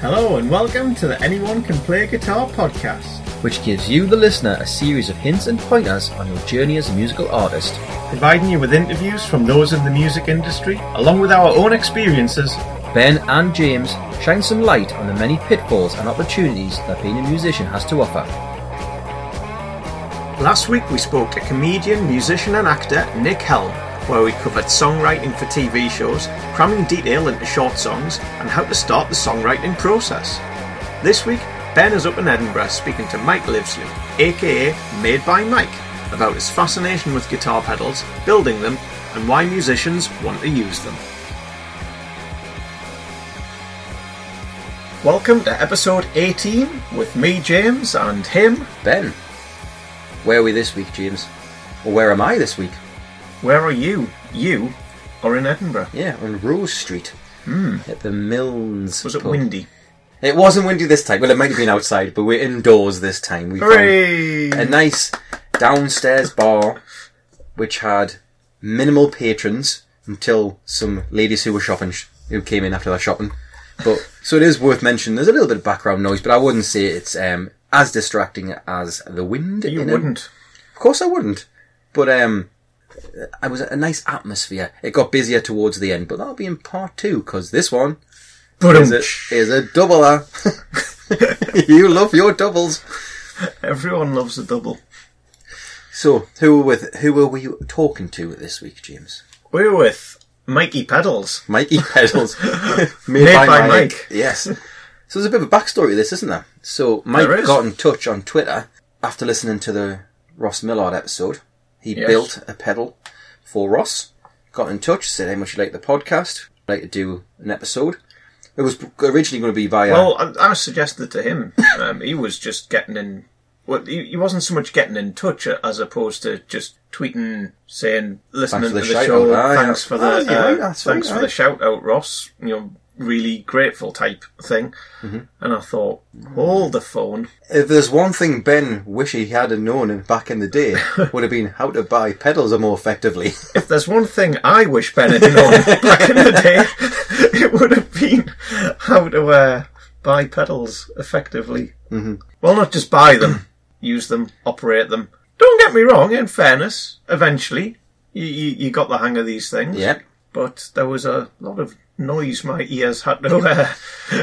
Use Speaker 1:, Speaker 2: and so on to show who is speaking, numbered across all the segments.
Speaker 1: Hello and welcome to the Anyone Can Play Guitar podcast,
Speaker 2: which gives you, the listener, a series of hints and pointers on your journey as a musical artist.
Speaker 1: providing you with interviews from those in the music industry, along with our own experiences.
Speaker 2: Ben and James shine some light on the many pitfalls and opportunities that being a musician has to offer.
Speaker 1: Last week we spoke to comedian, musician, and actor Nick Helm, where we covered songwriting for TV shows, cramming detail into short songs, and how to start the songwriting process. This week, Ben is up in Edinburgh speaking to Mike Livesley, aka Made by Mike, about his fascination with guitar pedals, building them, and why musicians want to use them. Welcome to episode 18 with me, James, and him.
Speaker 2: Ben, where are we this week, James? Or where am I this week?
Speaker 1: Where are you? You are in Edinburgh.
Speaker 2: Yeah, on Rose Street. At the Milnes.
Speaker 1: Was it
Speaker 2: pub.
Speaker 1: windy?
Speaker 2: It wasn't windy this time. Well, it might have been outside, but we're indoors this time. We found a nice downstairs bar which had minimal patrons until some ladies who were shopping sh- who came in after their shopping. But so it is worth mentioning. There's a little bit of background noise, but I wouldn't say it's um, as distracting as the wind.
Speaker 1: You wouldn't.
Speaker 2: Of course, I wouldn't. But um, it was a nice atmosphere. It got busier towards the end, but that'll be in part two because this one is a, is a doubler. you love your doubles.
Speaker 1: everyone loves a double.
Speaker 2: So, who were with who were we talking to this week, James?
Speaker 1: We're with Mikey Pedals.
Speaker 2: Mikey Pedals,
Speaker 1: Made by Mike.
Speaker 2: Yes. So there's a bit of a backstory to this, isn't there? So Mike
Speaker 1: There is.
Speaker 2: got in touch on Twitter after listening to the Ross Millard episode. He
Speaker 1: Yes.
Speaker 2: built a pedal for Ross. Got in touch, said how much you like the podcast, like to do an episode. It was originally going to be via.
Speaker 1: Well, I, I suggested to him. Um, he was just getting in. Well, he, he wasn't so much getting in touch as opposed to just tweeting saying, "Listening
Speaker 2: for the
Speaker 1: to the
Speaker 2: shout
Speaker 1: show,
Speaker 2: out. Ah,
Speaker 1: thanks for the
Speaker 2: Ah, yeah,
Speaker 1: uh,
Speaker 2: that's
Speaker 1: thanks
Speaker 2: right,
Speaker 1: for the shout out, Ross." You know, really grateful type thing.
Speaker 2: Mm-hmm.
Speaker 1: And I thought, hold the phone.
Speaker 2: if there's one thing Ben wish he had known back in the day, would have been how to buy pedals more effectively.
Speaker 1: If there's one thing I wish Ben had known back in the day, it would have been how to uh, buy pedals effectively. Mm-hmm. Well, not just buy them, use them, operate them. Don't get me wrong. In fairness, eventually you, you, you got the hang of these things.
Speaker 2: yeah.
Speaker 1: But there was a lot of noise my ears had to. Uh,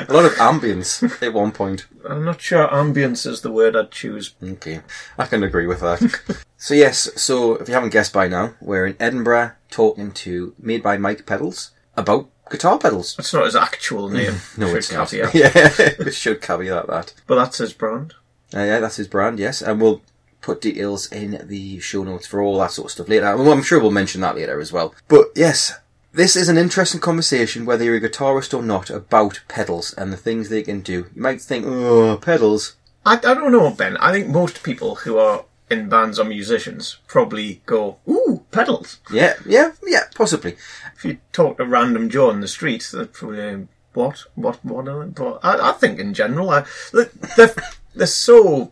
Speaker 2: A lot of ambience at one point.
Speaker 1: I'm not sure ambience is the word I'd choose.
Speaker 2: Okay, I can agree with that. so yes, so if you haven't guessed by now, we're in Edinburgh talking to Made by Mike Pedals about guitar pedals.
Speaker 1: That's not his actual name.
Speaker 2: No,
Speaker 1: should
Speaker 2: it's not. Yeah, we should caveat that.
Speaker 1: But that's his brand.
Speaker 2: Uh, yeah, that's his brand, yes, and we'll put details in the show notes for all that sort of stuff later. Well, I'm sure we'll mention that later as well. But yes, this is an interesting conversation, whether you're a guitarist or not, about pedals and the things they can do. You might think, oh, pedals.
Speaker 1: I, I don't know, Ben. I think most people who are in bands or musicians probably go, ooh, pedals.
Speaker 2: Yeah, yeah, yeah, possibly.
Speaker 1: If you talk to random Joe on the street, they're probably, what, what, what? But I, I think in general, I, they're, they're so,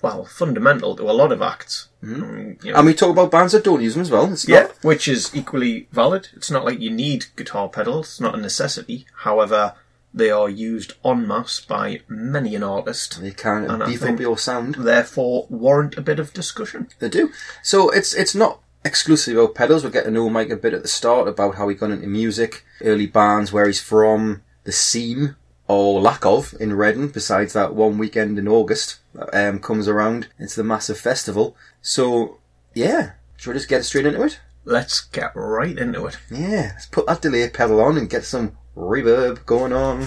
Speaker 1: well, fundamental to a lot of acts. Mm, you know,
Speaker 2: And we talk about bands that don't use them as well. It's
Speaker 1: yeah,
Speaker 2: not
Speaker 1: which is equally valid. It's not like you need guitar pedals. It's not a necessity. However, they are used en masse by many an artist.
Speaker 2: They can
Speaker 1: And
Speaker 2: beef up your sound.
Speaker 1: Therefore, warrant a bit of discussion.
Speaker 2: They do. So it's it's not exclusively about pedals. We'll get to know Mike a bit at the start about how he got into music, early bands, where he's from, the scene or lack of in Reading. Besides that one weekend in August um, comes around, it's the massive festival. So yeah, should we just get straight into it?
Speaker 1: Let's get right into it.
Speaker 2: Yeah, let's put that delay pedal on and get some reverb going on.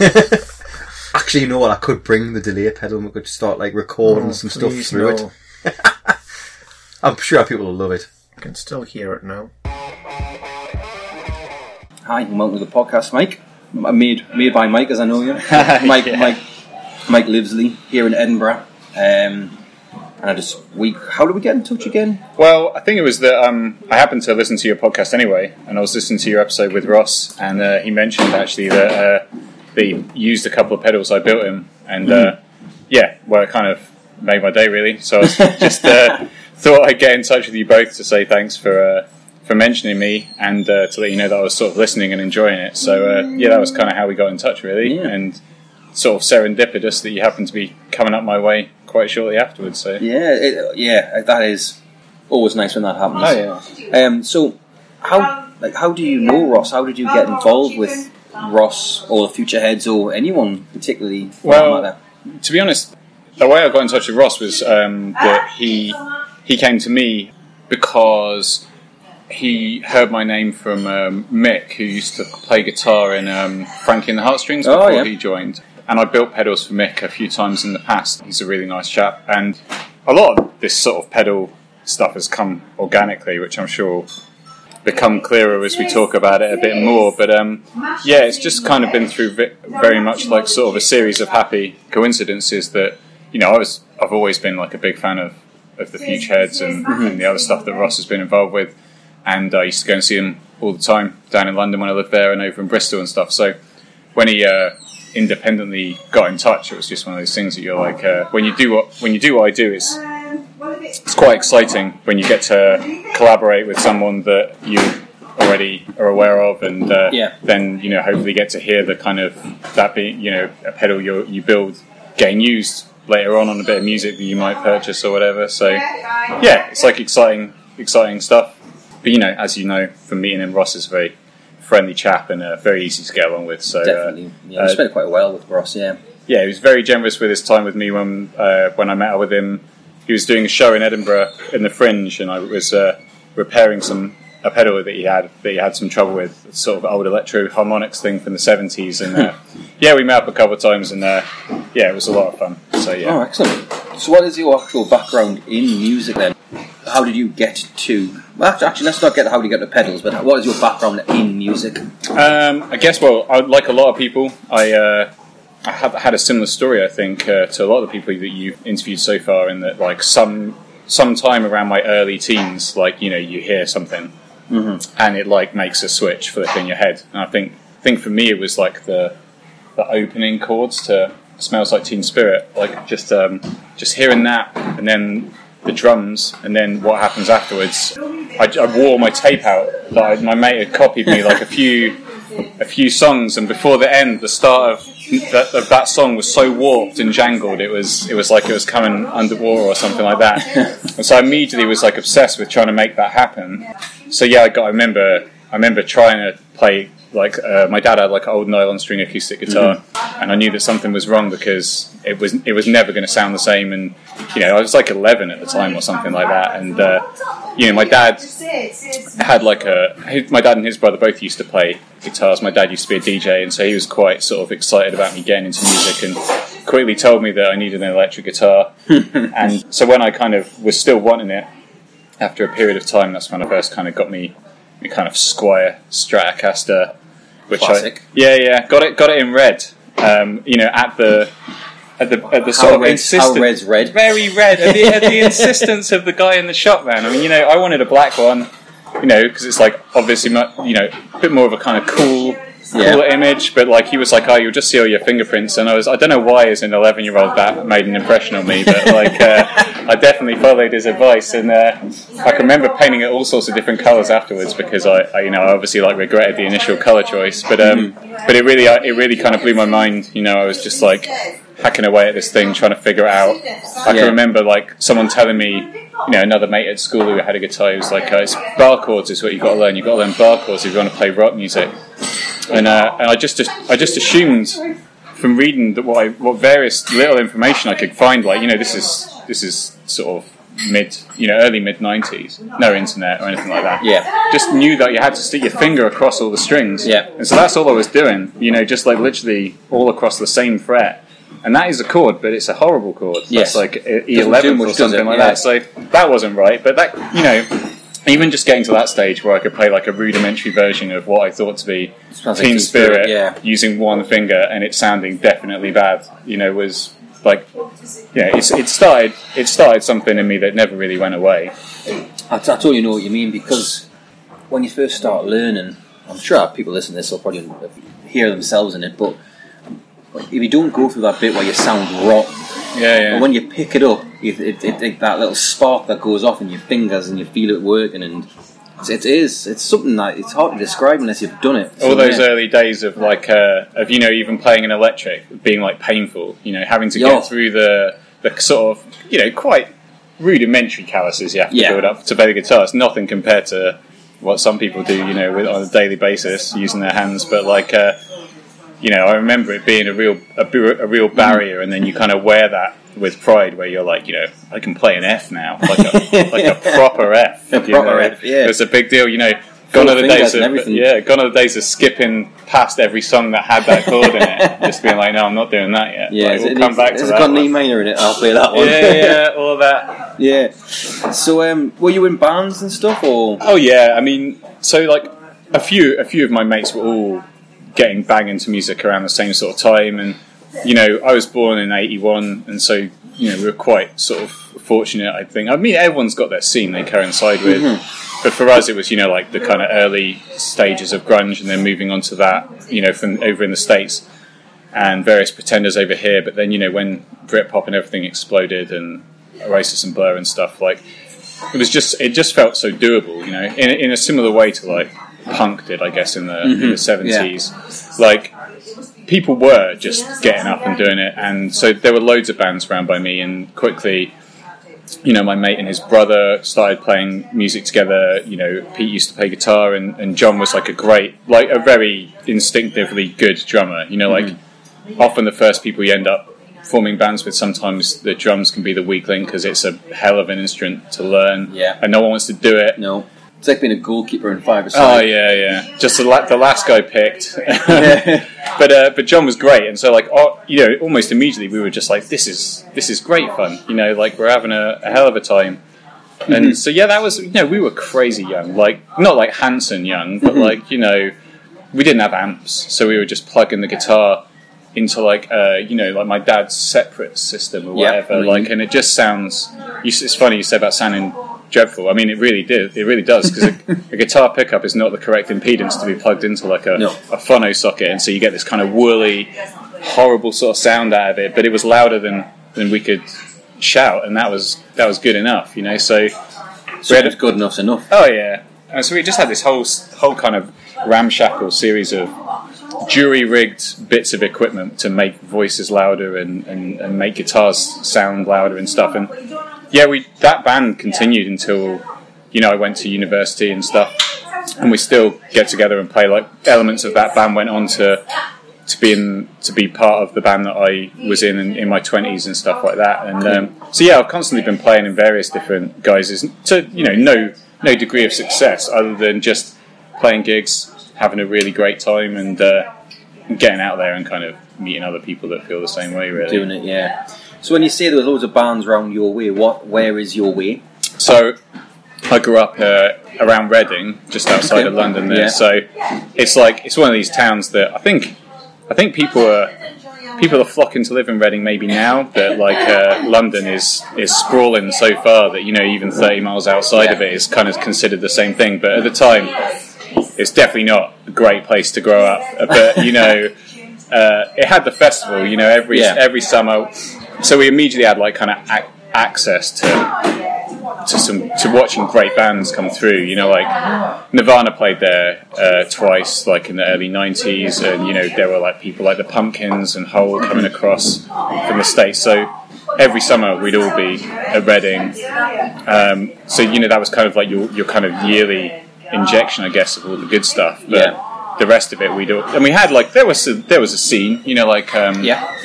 Speaker 2: Actually, you know what? I could bring the delay pedal and we could start like recording
Speaker 1: Oh,
Speaker 2: some stuff through
Speaker 1: no.
Speaker 2: it. I'm sure people will love it.
Speaker 1: I can still hear it now.
Speaker 2: Hi, and welcome to the podcast, Mike. Made made by Mike, as I know you. Mike,
Speaker 3: Yeah.
Speaker 2: Mike, Mike Livesley here in Edinburgh. Um, and I just we how did we get in touch again?
Speaker 3: Well, I think it was that um, I happened to listen to your podcast anyway, and I was listening to your episode with Ross, and uh, he mentioned actually that, uh, that he used a couple of pedals I built him, and uh, yeah, well, it kind of made my day really. So I just uh, thought I'd get in touch with you both to say thanks for uh, for mentioning me and uh, to let you know that I was sort of listening and enjoying it. So uh, yeah, that was kind of how we got in touch, really,
Speaker 4: Yeah.
Speaker 3: and sort of serendipitous that you happened to be coming up my way quite shortly afterwards. So
Speaker 4: Yeah, it, yeah, that is always nice when that happens.
Speaker 3: oh yeah.
Speaker 4: Um, so, how like how do you know Ross? How did you get involved with Ross or the Future Heads or anyone particularly?
Speaker 3: Well, to be honest, the way I got in touch with Ross was um, that he he came to me because he heard my name from um, Mick, who used to play guitar in um, Frankie and the Heartstrings
Speaker 4: Oh,
Speaker 3: before
Speaker 4: yeah.
Speaker 3: he joined. And I built pedals for Mick a few times in the past. He's a really nice chap, and a lot of this sort of pedal stuff has come organically, which I'm sure will become clearer as we talk about it a bit more. But um, yeah, it's just kind of been through very much like sort of a series of happy coincidences that you know I was I've always been like a big fan of of the Futureheads and, and the other stuff that Ross has been involved with, and I used to go and see him all the time down in London when I lived there and over in Bristol and stuff. So when he uh, independently got in touch, it was just one of those things that you're like uh, when you do what when you do what I do is it's quite exciting when you get to collaborate with someone that you already are aware of, and uh,
Speaker 4: Yeah.
Speaker 3: then you know hopefully get to hear the kind of that being you know a pedal you you build getting used later on on a bit of music that you might purchase or whatever. So yeah, it's like exciting exciting stuff. But you know, as you know from meeting him, Ross is very friendly chap and uh, very easy to get along with. So uh,
Speaker 4: Definitely, yeah,
Speaker 3: uh,
Speaker 4: we spent quite well with Ross. Yeah,
Speaker 3: yeah, he was very generous with his time with me when uh, when I met up with him. He was doing a show in Edinburgh in the Fringe, and I was uh, repairing some a pedal that he had that he had some trouble with, sort of old electro harmonics thing from the seventies. And uh, yeah, we met up a couple of times, and uh, yeah, it was a lot of fun. So yeah,
Speaker 4: Oh, excellent. So, what is your actual background in music then? How did you get to? Well, actually- let's not get how you get the pedals, but what is your background in music?
Speaker 3: Um, I guess, well, I, like a lot of people, I, uh, I have had a similar story, I think, uh, to a lot of the people that you've interviewed so far, in that, like, some sometime around my early teens, like, you know, you hear something and it, like, makes a switch flip in your head. And I think, I think for me, it was like the, the opening chords to Smells Like Teen Spirit, like, just, um, just hearing that and then the drums, and then what happens afterwards. I, I wore my tape out. That I, my mate had copied me like a few, a few songs, and before the end, the start of that, of that song was so warped and jangled. It was, it was like it was coming underwater or something like that. and so I immediately was like obsessed with trying to make that happen. So yeah, I got. I remember, I remember trying to play. Like uh, my dad had like an old nylon string acoustic guitar, and I knew that something was wrong because it was it was never going to sound the same. And you know, I was like 11 at the time or something like that. And uh, you know, my dad had like a my dad and his brother both used to play guitars. My dad used to be a DJ, and so he was quite sort of excited about me getting into music, and quickly told me that I needed an electric guitar. and so when I kind of was still wanting it, after a period of time, that's when I first kind of got me the kind of Squier Stratocaster, which
Speaker 4: Classic.
Speaker 3: I yeah yeah got it got it in red. Um, you know, at the at the at the sort
Speaker 4: How
Speaker 3: of
Speaker 4: red's, how
Speaker 3: insistent-
Speaker 4: red's red?
Speaker 3: very red at the, at the insistence of the guy in the shop, man. I mean, you know, I wanted a black one, you know, because it's like obviously, you know, a bit more of a kind of cool,
Speaker 4: Yeah.
Speaker 3: cooler image. But like, he was like, "Oh, you'll just see all your fingerprints," and I was, I don't know why, as an eleven-year-old, that made an impression on me, but like, uh, I definitely followed his advice, and uh, I can remember painting it all sorts of different colours afterwards because I, I, you know, I obviously like regretted the initial colour choice, but um, but it really, it really kind of blew my mind. You know, I was just like hacking away at this thing, trying to figure it out. I
Speaker 4: Yeah.
Speaker 3: can remember like someone telling me, you know, another mate at school who had a guitar. He was like, uh, "It's bar chords is what you've got to learn. You've got to learn bar chords if you want to play rock music." And, uh, and I just I just assumed from reading that what I, what various little information I could find, like you know, this is this is sort of mid, you know, early mid nineties, no internet or anything like that.
Speaker 4: Yeah.
Speaker 3: Just knew that you had to stick your finger across all the strings.
Speaker 4: Yeah.
Speaker 3: And so that's all I was doing, you know, just like literally all across the same fret. And that is a chord, but it's a horrible chord.
Speaker 4: Yes.
Speaker 3: That's like
Speaker 4: E11
Speaker 3: or something like
Speaker 4: Yeah.
Speaker 3: that. So that wasn't right. But that, you know, even just getting to that stage where I could play like a rudimentary version of what I thought to be
Speaker 4: like Teen Spirit,
Speaker 3: Spirit,
Speaker 4: yeah.
Speaker 3: using one finger and it sounding definitely bad, you know, was like, yeah, it's, it started it started something in me that never really went away.
Speaker 4: I, I totally know what you mean because when you first start learning, I'm sure people listening to this will probably hear themselves in it, but if you don't go through that bit where you sound rotten,
Speaker 3: Yeah, yeah.
Speaker 4: and when you pick it up, it, it, it, it- that little spark that goes off in your fingers and you feel it working, and It is. It's something that it's hard to describe unless you've done it.
Speaker 3: all
Speaker 4: So,
Speaker 3: those
Speaker 4: yeah.
Speaker 3: early days of like uh, of you know even playing an electric being like painful you know having to
Speaker 4: Yeah.
Speaker 3: get through the the sort of you know quite rudimentary calluses you have to
Speaker 4: Yeah.
Speaker 3: build up to play the guitar it's nothing compared to what some people do you know with, on a daily basis using their hands but like uh, you know I remember it being a real a, a real barrier and then you kind of wear that with pride where you're like you know I can play an F now like a, like a proper F
Speaker 4: A proper
Speaker 3: know?
Speaker 4: F, yeah.
Speaker 3: it's a big deal you know Gone
Speaker 4: Full
Speaker 3: are the days of yeah, gone are the days of skipping past every song that had that chord in it. Just being like, no, I'm not doing that yet.
Speaker 4: Yeah,
Speaker 3: like,
Speaker 4: it's-
Speaker 3: we'll
Speaker 4: it
Speaker 3: come back to
Speaker 4: it's
Speaker 3: that.
Speaker 4: got an minor in it. I'll play that one.
Speaker 3: Yeah, yeah, all of that.
Speaker 4: yeah. So, um, were you in bands and stuff, or
Speaker 3: Oh yeah, I mean, so like a few, a few of my mates were all getting bang into music around the same sort of time, and you know, I was born in '81, and so you know, we were quite sort of fortunate. I think. I mean, everyone's got their scene they coincide with. Mm-hmm. But for us, it was you know like the kind of early stages of grunge, and then moving on to that, you know, from over in the states, and various pretenders over here. But then you know when Britpop and everything exploded, and Oasis and Blur and stuff, like it was just it just felt so doable, you know, in, in a similar way to like punk did, I guess, in the in the mm-hmm. seventies. Like people were just getting up and doing it, and so there were loads of bands around by me, and quickly. You know, my mate and his brother started playing music together. You know, Pete used to play guitar, and, and John was like a great, like a very instinctively good drummer. You know, like mm-hmm. often the first people you end up forming bands with, sometimes the drums can be the weak link because it's a hell of an instrument to learn.
Speaker 4: Yeah.
Speaker 3: And no one wants to do it.
Speaker 4: no? It's like being a goalkeeper in five or
Speaker 3: Oh yeah, yeah. Just the, la- the last guy picked, but uh, but John was great, and so like oh, you know, almost immediately we were just like, this is this is great fun, you know, like we're having a, a hell of a time. And so yeah, that was you know we were crazy young, like not like Hanson young, but like you know we didn't have amps, so we were just plugging the guitar into like uh, you know like my dad's separate system or whatever, like, and it just sounds. You, it's funny you say about sounding dreadful. I mean, it really did. It really does because a, a guitar pickup is not the correct impedance to be plugged into like a,
Speaker 4: No.
Speaker 3: a phono socket, and so you get this kind of woolly, horrible sort of sound out of it. But it was louder than than we could shout, and that was that was good enough, you know. So
Speaker 4: So
Speaker 3: we had
Speaker 4: it's good enough's enough.
Speaker 3: Oh yeah, and so we just had this whole whole kind of ramshackle series of jury rigged bits of equipment to make voices louder and, and, and make guitars sound louder and stuff. And yeah, we that band continued until you know I went to university and stuff, and we still get together and play. Like elements of that band went on to to be in to be part of the band that I was in in, in my twenties and stuff like that. And um, so yeah, I've constantly been playing in various different guises to you know no no degree of success other than just playing gigs, having a really great time, and uh, getting out there and kind of meeting other people that feel the same way. Really.
Speaker 4: Doing it, yeah. So when you say there was loads of bands around your way, what? Where is your way?
Speaker 3: So I grew up uh, around Reading, just outside
Speaker 4: Okay.
Speaker 3: of London. There,
Speaker 4: Yeah.
Speaker 3: so it's like it's one of these towns that I think I think people are people are flocking to live in Reading maybe now, but like uh, London is is sprawling so far that you know even thirty miles outside of it is kind of considered the same thing. But at the time, it's definitely not a great place to grow up. But you know, uh, it had the festival. You know, every
Speaker 4: Yeah.
Speaker 3: every summer, so we immediately had like kind of ac- access to to some to watching great bands come through. You know, like Nirvana played there uh, twice, like in the early '90s, and you know there were like people like the Pumpkins and Hole coming across from the states. So every summer we'd all be at Reading. Um, so you know that was kind of like your your kind of yearly injection, I guess, of all the good stuff. But
Speaker 4: Yeah.
Speaker 3: the rest of it we do, and we had like there was a, there was a scene. You know, like um,
Speaker 4: Yeah,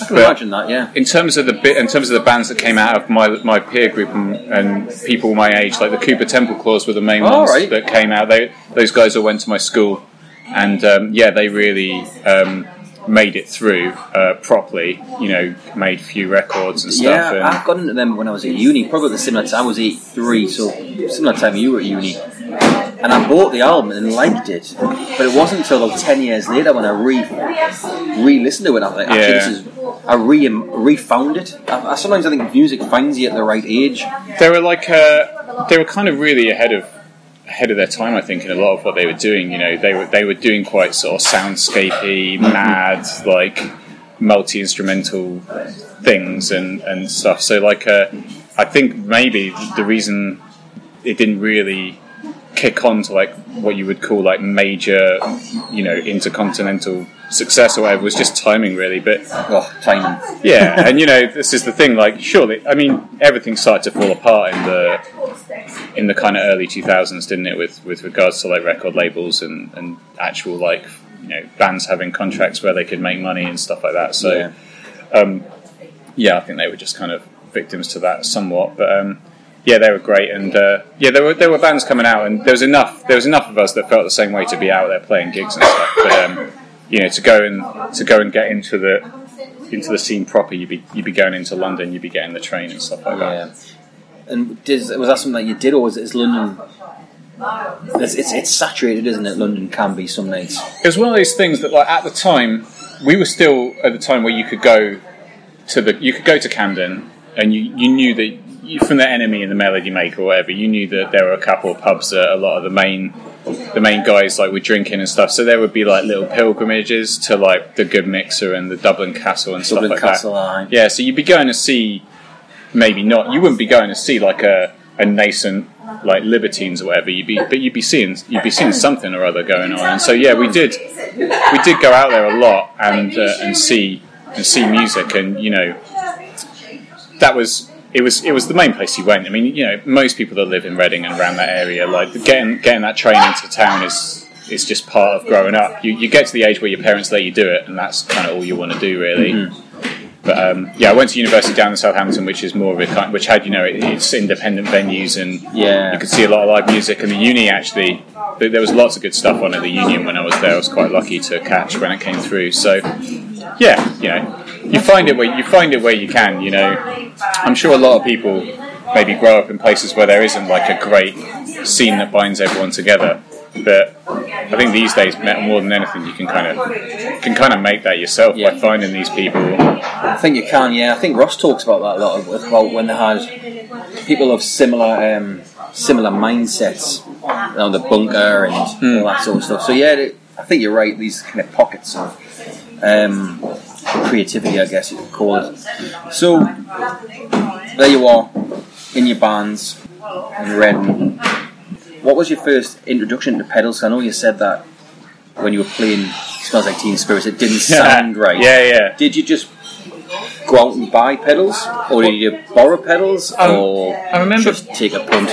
Speaker 4: I can
Speaker 3: But-
Speaker 4: imagine that. Yeah.
Speaker 3: in terms of the bit, in terms of the bands that came out of my my peer group and, and people my age, like the Cooper Temple Clause were the main
Speaker 4: Oh,
Speaker 3: ones
Speaker 4: right.
Speaker 3: that came out. They those guys all went to my school, and um, yeah, they really um, made it through uh, properly. You know, made a few records and stuff.
Speaker 4: Yeah,
Speaker 3: and,
Speaker 4: I've got into them when I was at uni, probably the similar time. I was 83, so similar time you were at uni. And I bought the album and liked it, but it wasn't until about 10 years later when I re re listened to it. I was like, actually,
Speaker 3: Yeah.
Speaker 4: this is. I re refound it. I, I, sometimes I think music finds you at the right age.
Speaker 3: they were like uh, they were kind of really ahead of ahead of their time. I think in a lot of what they were doing. You know, they were they were doing quite sort of soundscapey, mad, like multi instrumental things and and stuff. So like uh, I think maybe the reason it didn't really kick on to like what you would call like major, you know, intercontinental success or whatever was just timing really. But
Speaker 4: Oh, timing.
Speaker 3: yeah, and you know, this is the thing. Like, surely, I mean, everything started to fall apart in the in the kind of early two thousands, didn't it? With with regards to like record labels and and actual like you know bands having contracts where they could make money and stuff like that. So
Speaker 4: Yeah.
Speaker 3: um, yeah, I think they were just kind of victims to that somewhat. But um, yeah, they were great, and uh, yeah, there were there were bands coming out, and there was enough there was enough of us that felt the same way to be out there playing gigs and stuff. But um, you know, to go and to go and get into the into the scene proper, you'd be you'd be going into London, you'd be getting the train and stuff like that.
Speaker 4: And did, was that something that you did, or was it is London? It's, it's, it's saturated, isn't it? London can be some nights.
Speaker 3: It was one of those things that, like, at the time, we were still at the time where you could go to the you could go to Camden, and you, you knew that you, from the NME and the Melody Maker or whatever, you knew that there were a couple of pubs that a lot of the main the main guys like were drinking and stuff. So there would be like little pilgrimages to like the Good Mixer and the Dublin Castle and
Speaker 4: Dublin
Speaker 3: stuff like
Speaker 4: Castle,
Speaker 3: that.
Speaker 4: aye.
Speaker 3: Yeah, so you'd be going to see maybe not. You wouldn't be going to see like a, a nascent like Libertines or whatever. You'd be, but you'd be seeing you'd be seeing something or other going on. And so yeah, we did we did go out there a lot and uh, and see and see music, and you know that was. It was it was the main place you went. I mean, you know, most people that live in Reading and around that area, like getting getting that train into town is is just part of growing up. You, you get to the age where your parents let you do it, and that's kind of all you want to do, really. But um, yeah, I went to university down in Southampton, which is more of a kind, which had you know it, it's independent venues and
Speaker 4: Yeah.
Speaker 3: you could see a lot of live music. And the uni actually, there was lots of good stuff on at the Union when I was there. I was quite lucky to catch when it came through. So yeah, you know, you find it where you find it where you can. You know, I'm sure a lot of people maybe grow up in places where there isn't like a great scene that binds everyone together. But I think these days, more than anything, you can kind of can kind of make that yourself
Speaker 4: Yeah.
Speaker 3: by finding these people.
Speaker 4: I think you can, yeah. I think Ross talks about that a lot about when they had people of similar um, similar mindsets around the bunker and all that sort of stuff. So yeah, I think you're right. These kind of pockets of um, creativity, I guess you could call it. So there you are in your bands in Reading. What was your first introduction to pedals? I know you said that when you were playing Smells Like Teen Spirits, it didn't sound right.
Speaker 3: Yeah, yeah.
Speaker 4: Did you just go out and buy pedals, or did you borrow pedals,
Speaker 3: Um,
Speaker 4: or
Speaker 3: I remember-
Speaker 4: just take a punt?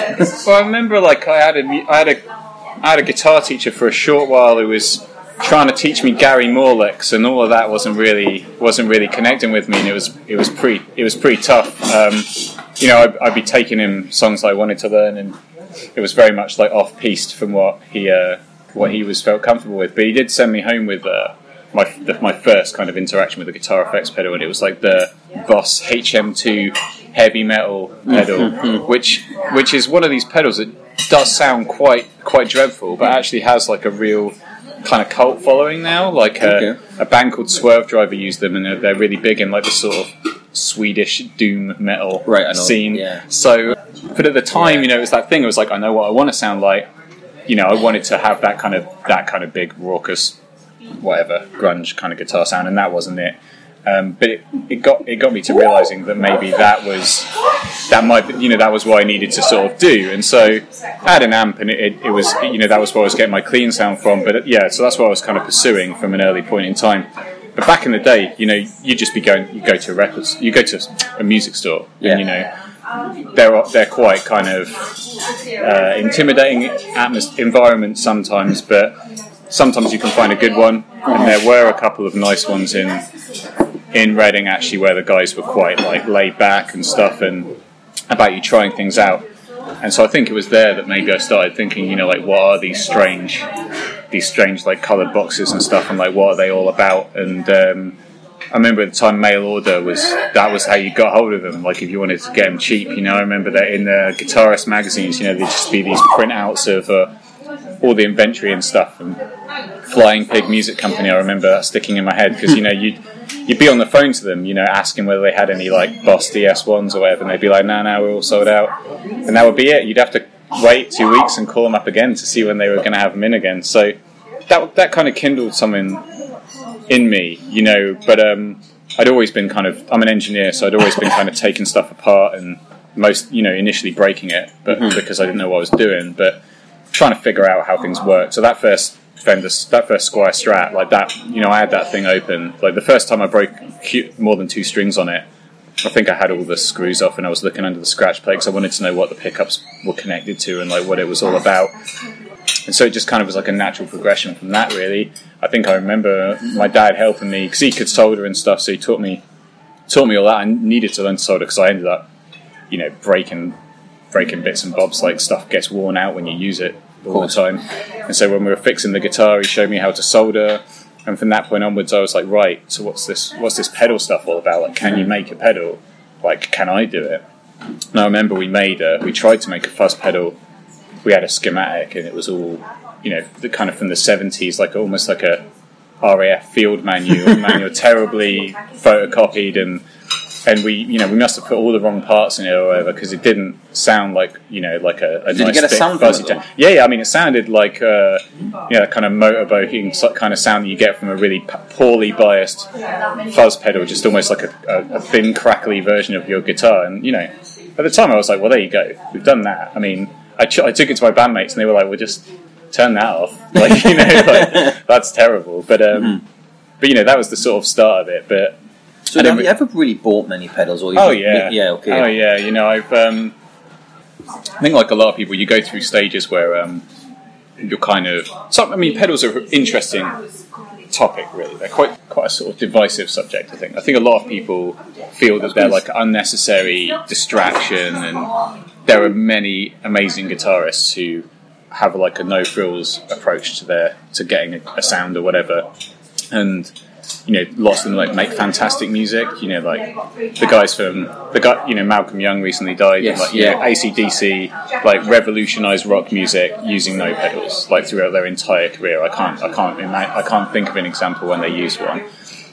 Speaker 3: Well, I remember like I had a I had a I had a guitar teacher for a short while who was trying to teach me Gary licks, and all of that wasn't really wasn't really connecting with me, and it was it was pretty it was pretty tough. Um, you know, I'd, I'd be taking him songs I wanted to learn, and it was very much like off piste from what he uh, what he was felt comfortable with. But he did send me home with. Uh, my, the, my first kind of interaction with the guitar effects pedal, and it was like the Boss HM2 heavy metal pedal, which which is one of these pedals that does sound quite quite dreadful, but actually has like a real kind of cult following now. Like a,
Speaker 4: Okay.
Speaker 3: a band called Swervedriver used them, and they're, they're really big in like the sort of Swedish doom metal
Speaker 4: Right,
Speaker 3: scene.
Speaker 4: yeah.
Speaker 3: So, but at the time, you know, it was that thing. It was like I know what I want to sound like. You know, I wanted to have that kind of that kind of big raucous, whatever grunge kind of guitar sound, and that wasn't it. Um, but it, it got it got me to realizing that maybe that was that might you know that was what I needed to sort of do, and so I had an amp, and it, it, it was you know that was where I was getting my clean sound from. But yeah, so that's what I was kind of pursuing from an early point in time. But back in the day, you know, you'd just be going, you go to a records, you go to a music store,
Speaker 4: Yeah.
Speaker 3: and you know, they're they're quite kind of uh, intimidating atmos- environment sometimes, but sometimes you can find a good one, and there were a couple of nice ones in in Reading actually, where the guys were quite like laid back and stuff, and about you trying things out. And so I think it was there that maybe I started thinking, you know, like what are these strange, these strange like coloured boxes and stuff, and like what are they all about? And um, I remember at the time mail order was that was how you got hold of them. Like if you wanted to get them cheap, you know, I remember that in the guitarist magazines, you know, there'd just be these printouts of uh, all the inventory and stuff. And Flying Pig Music Company, I remember that sticking in my head because you know you'd you'd be on the phone to them, you know, asking whether they had any like Boss DS ones or whatever, and they'd be like, "No, no, we're all sold out," and that would be it. You'd have to wait two weeks and call them up again to see when they were going to have them in again. So that that kind of kindled something in me, you know. But um, I'd always been kind of I'm an engineer, so I'd always been kind of taking stuff apart and most, you know, initially breaking it, but because I didn't know what I was doing. But trying to figure out how things work. So that first Fender, that first Squier Strat, like that, you know, I had that thing open. Like the first time I broke more than two strings on it, I think I had all the screws off and I was looking under the scratch plate because I wanted to know what the pickups were connected to and like what it was all about. And so it just kind of was like a natural progression from that, really. I think I remember my dad helping me because he could solder and stuff, so he taught me taught me all that. I needed to learn to solder because I ended up, you know, breaking breaking bits and bobs. Like stuff gets worn out when you use it all the time. And so when we were fixing the guitar, he showed me how to solder. And from that point onwards, I was like, right. So what's this? What's this pedal stuff all about? Like, can you make a pedal? Like, can I do it? And I remember we made a, we tried to make a fuzz pedal. We had a schematic, and it was all, you know, the kind of from the seventies, like almost like a RAF field manual, manual terribly photocopied and and we, you know, we must have put all the wrong parts in it or whatever because it didn't sound like, you know, like a, a
Speaker 4: Did you get a
Speaker 3: thick,
Speaker 4: sound
Speaker 3: fuzzy jam. Yeah, yeah. I mean, it sounded like, uh, you know, kind of motorboating kind of sound that you get from a really p- poorly biased fuzz pedal, just almost like a, a, a thin, crackly version of your guitar. And you know, at the time, I was like, well, there you go, we've done that. I mean, I, ch- I took it to my bandmates, and they were like, well, just turn that off. Like, you know, like, that's terrible. But um, but you know, that was the sort of start of it. But
Speaker 4: So have you ever really bought many pedals? Or you
Speaker 3: Oh yeah,
Speaker 4: yeah, okay.
Speaker 3: Oh yeah, you know I've. Um, I think like a lot of people, you go through stages where um, you're kind of. I mean, pedals are an interesting topic. Really, they're quite quite a sort of divisive subject. I think. I think a lot of people feel that they're like unnecessary distraction, and there are many amazing guitarists who have like a no frills approach to their to getting a, a sound or whatever, and you know, lots of them like make fantastic music. You know, like the guys from the guy, you know, Malcolm Young recently died.
Speaker 4: Yes,
Speaker 3: like,
Speaker 4: yeah.
Speaker 3: know, ACDC like revolutionized rock music using no pedals, like throughout their entire career. I can't, I can't, ima- I can't think of an example when they used one.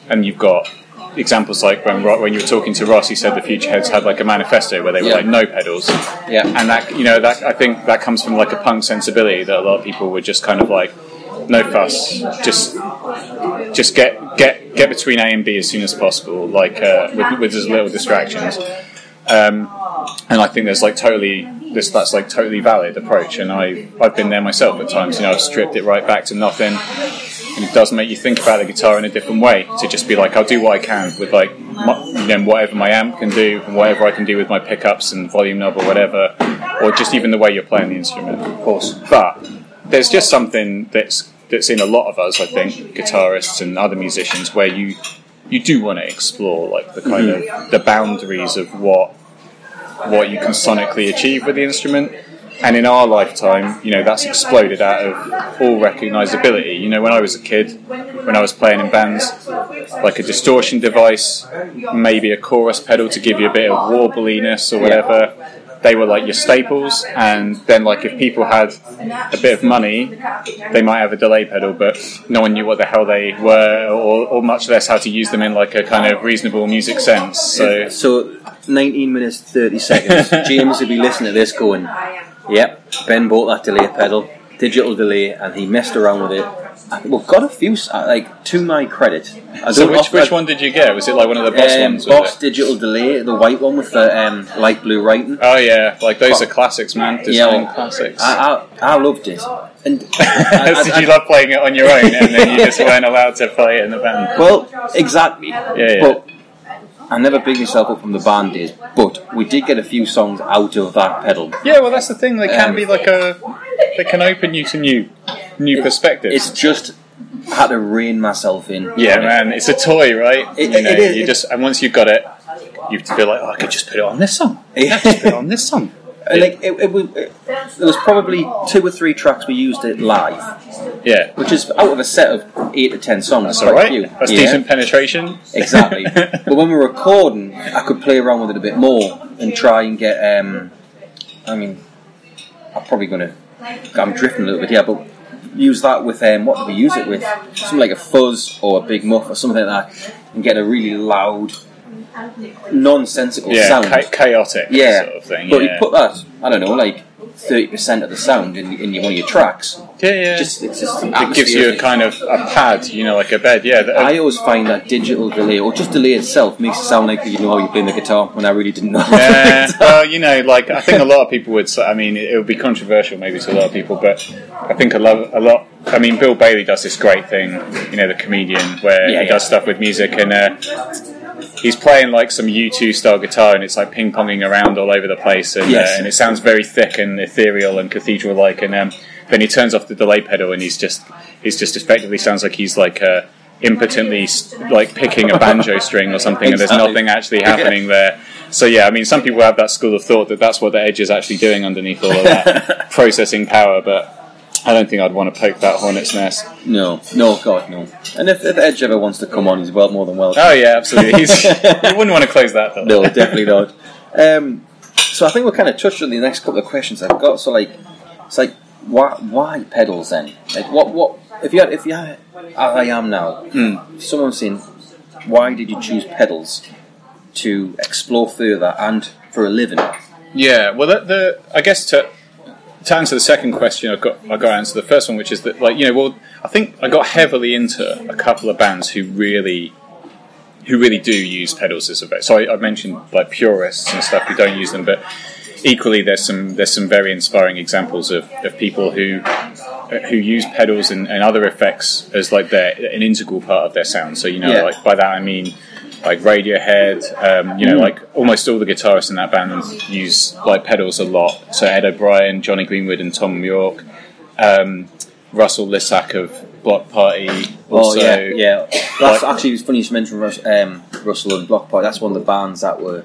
Speaker 3: And you've got examples like when when you were talking to Ross, he said the Futureheads had like a manifesto where they were
Speaker 4: Yeah.
Speaker 3: like no pedals.
Speaker 4: Yeah.
Speaker 3: And that you know that I think that comes from like a punk sensibility that a lot of people were just kind of like no fuss, just just get get get between A and B as soon as possible, like uh, with, with as little distractions. Um, and I think there's like totally this that's like totally valid approach, and I I've been there myself at times. You know, I've stripped it right back to nothing, and it does make you think about the guitar in a different way. To just be like, I'll do what I can with like my, you know, whatever my amp can do, and whatever I can do with my pickups and volume knob or whatever, or just even the way you're playing the instrument, of course. But there's just something that's that's in a lot of us, I think, guitarists and other musicians, where you you do want to explore like the kind of mm-hmm. the boundaries of what what you can sonically achieve with the instrument. And in our lifetime, you know, that's exploded out of all recognizability. You know, when I was a kid, when I was playing in bands, like a distortion device, maybe a chorus pedal to give you a bit of warbliness or whatever, they were like your staples. And then, like, if people had a bit of money, they might have a delay pedal, but no one knew what the hell they were, or, or much less how to use them in like a kind of reasonable music sense. So,
Speaker 4: So, 19 minutes 30 seconds. James will be listening to this going, Yep, Ben bought that delay pedal, digital delay, and he messed around with it. I- Well, got a few, uh, like, to my credit. I
Speaker 3: so which,
Speaker 4: often-
Speaker 3: which one did you get? Was it like one of the Boss
Speaker 4: Um,
Speaker 3: ones?
Speaker 4: Boss
Speaker 3: it?
Speaker 4: digital delay, the white one with the um, light blue writing.
Speaker 3: Oh yeah, like those are classics, man. Design
Speaker 4: Yeah, well,
Speaker 3: classics.
Speaker 4: I, I, I loved it. And I-
Speaker 3: did you love playing it on your own, and then you just weren't allowed to play it in the band?
Speaker 4: Well, exactly.
Speaker 3: yeah.
Speaker 4: But I never bigged myself up from the band days. But we did get a few songs out of that pedal.
Speaker 3: Yeah, well, that's the thing. They can
Speaker 4: Um,
Speaker 3: be like a, they can open you to new, new perspectives.
Speaker 4: It's just I had to rein myself in.
Speaker 3: yeah, man. It's a toy, right?
Speaker 4: It-
Speaker 3: you know,
Speaker 4: it is-
Speaker 3: you just and once you've got it, you feel like, oh, I could just put it on this song. I could just put it on this song.
Speaker 4: And like it, it, was- it, there was probably two or three tracks we used it live,
Speaker 3: Yeah,
Speaker 4: which is out of a set of eight to ten songs.
Speaker 3: that's all right.
Speaker 4: few.
Speaker 3: That's
Speaker 4: Yeah,
Speaker 3: decent penetration.
Speaker 4: Exactly. but when we were recording, I could play around with it a bit more and try and get. Um, I mean, I'm probably going to. I'm drifting a little bit here, but use that with um, what do we use it with? Something like a fuzz or a big muff or something like that, and get a really loud, nonsensical
Speaker 3: yeah,
Speaker 4: sound.
Speaker 3: cha- chaotic
Speaker 4: yeah,
Speaker 3: sort of thing.
Speaker 4: but
Speaker 3: yeah.
Speaker 4: you put that. I don't know, like thirty percent of the sound in, in your, one of your tracks.
Speaker 3: Yeah, yeah.
Speaker 4: Just it's just
Speaker 3: it gives you a kind of a pad, you know, like a bed. Yeah. that-
Speaker 4: I always find that digital delay, or just delay itself, makes it sound like you know how you're playing the guitar when I really didn't know.
Speaker 3: Yeah, well, you know, like I think a lot of people would. say- I mean, it, would be controversial maybe to a lot of people, but I think a lot, a lot. I mean, Bill Bailey does this great thing, you know, the comedian, where
Speaker 4: Yeah,
Speaker 3: he
Speaker 4: yeah.
Speaker 3: does stuff with music, and uh, he's playing like some U2 style guitar, and it's like ping ponging around all over the place, and,
Speaker 4: Yes.
Speaker 3: uh, and it sounds very thick and ethereal and cathedral like, and um, then he turns off the delay pedal, and he's just, he's just effectively sounds like he's like. Uh, impotently like picking a banjo string or something and there's nothing actually happening there so yeah, I mean, some people have that school of thought that that's what the Edge is actually doing underneath all of that processing power, but I don't think I'd want to poke that hornet's nest.
Speaker 4: no, no, God, no. And if, if Edge ever wants to come on, he's well more than welcome.
Speaker 3: Oh yeah, absolutely. He's, you wouldn't want to close that door.
Speaker 4: No, definitely not. Um, so I think we're kind of touched on the next couple of questions I've got. So like, it's like, why, why pedals then? Like, what, what? If you had, if you had, I am now,
Speaker 3: Hmm.
Speaker 4: someone's saying, why did you choose pedals to explore further and for a living?
Speaker 3: Yeah, well, the, the I guess to to answer the second question, I've got I got to answer the first one, which is that like you know, well, I think I got heavily into a couple of bands who really who really do use pedals as a bit. So I, I mentioned like purists and stuff who don't use them, but equally there's some there's some very inspiring examples of, of people who who use pedals and, and other effects as like their an integral part of their sound. So you know,
Speaker 4: Yeah.
Speaker 3: like by that I mean like Radiohead, um, you know, like almost all the guitarists in that band use like pedals a lot. So Ed O'Brien, Jonny Greenwood, and Thom Yorke, um, Russell Lissack of Bloc Party. Also,
Speaker 4: oh yeah, yeah. That's
Speaker 3: like-
Speaker 4: actually it's funny you should mention Rus- um, Russell and Bloc Party. That's one of the bands that were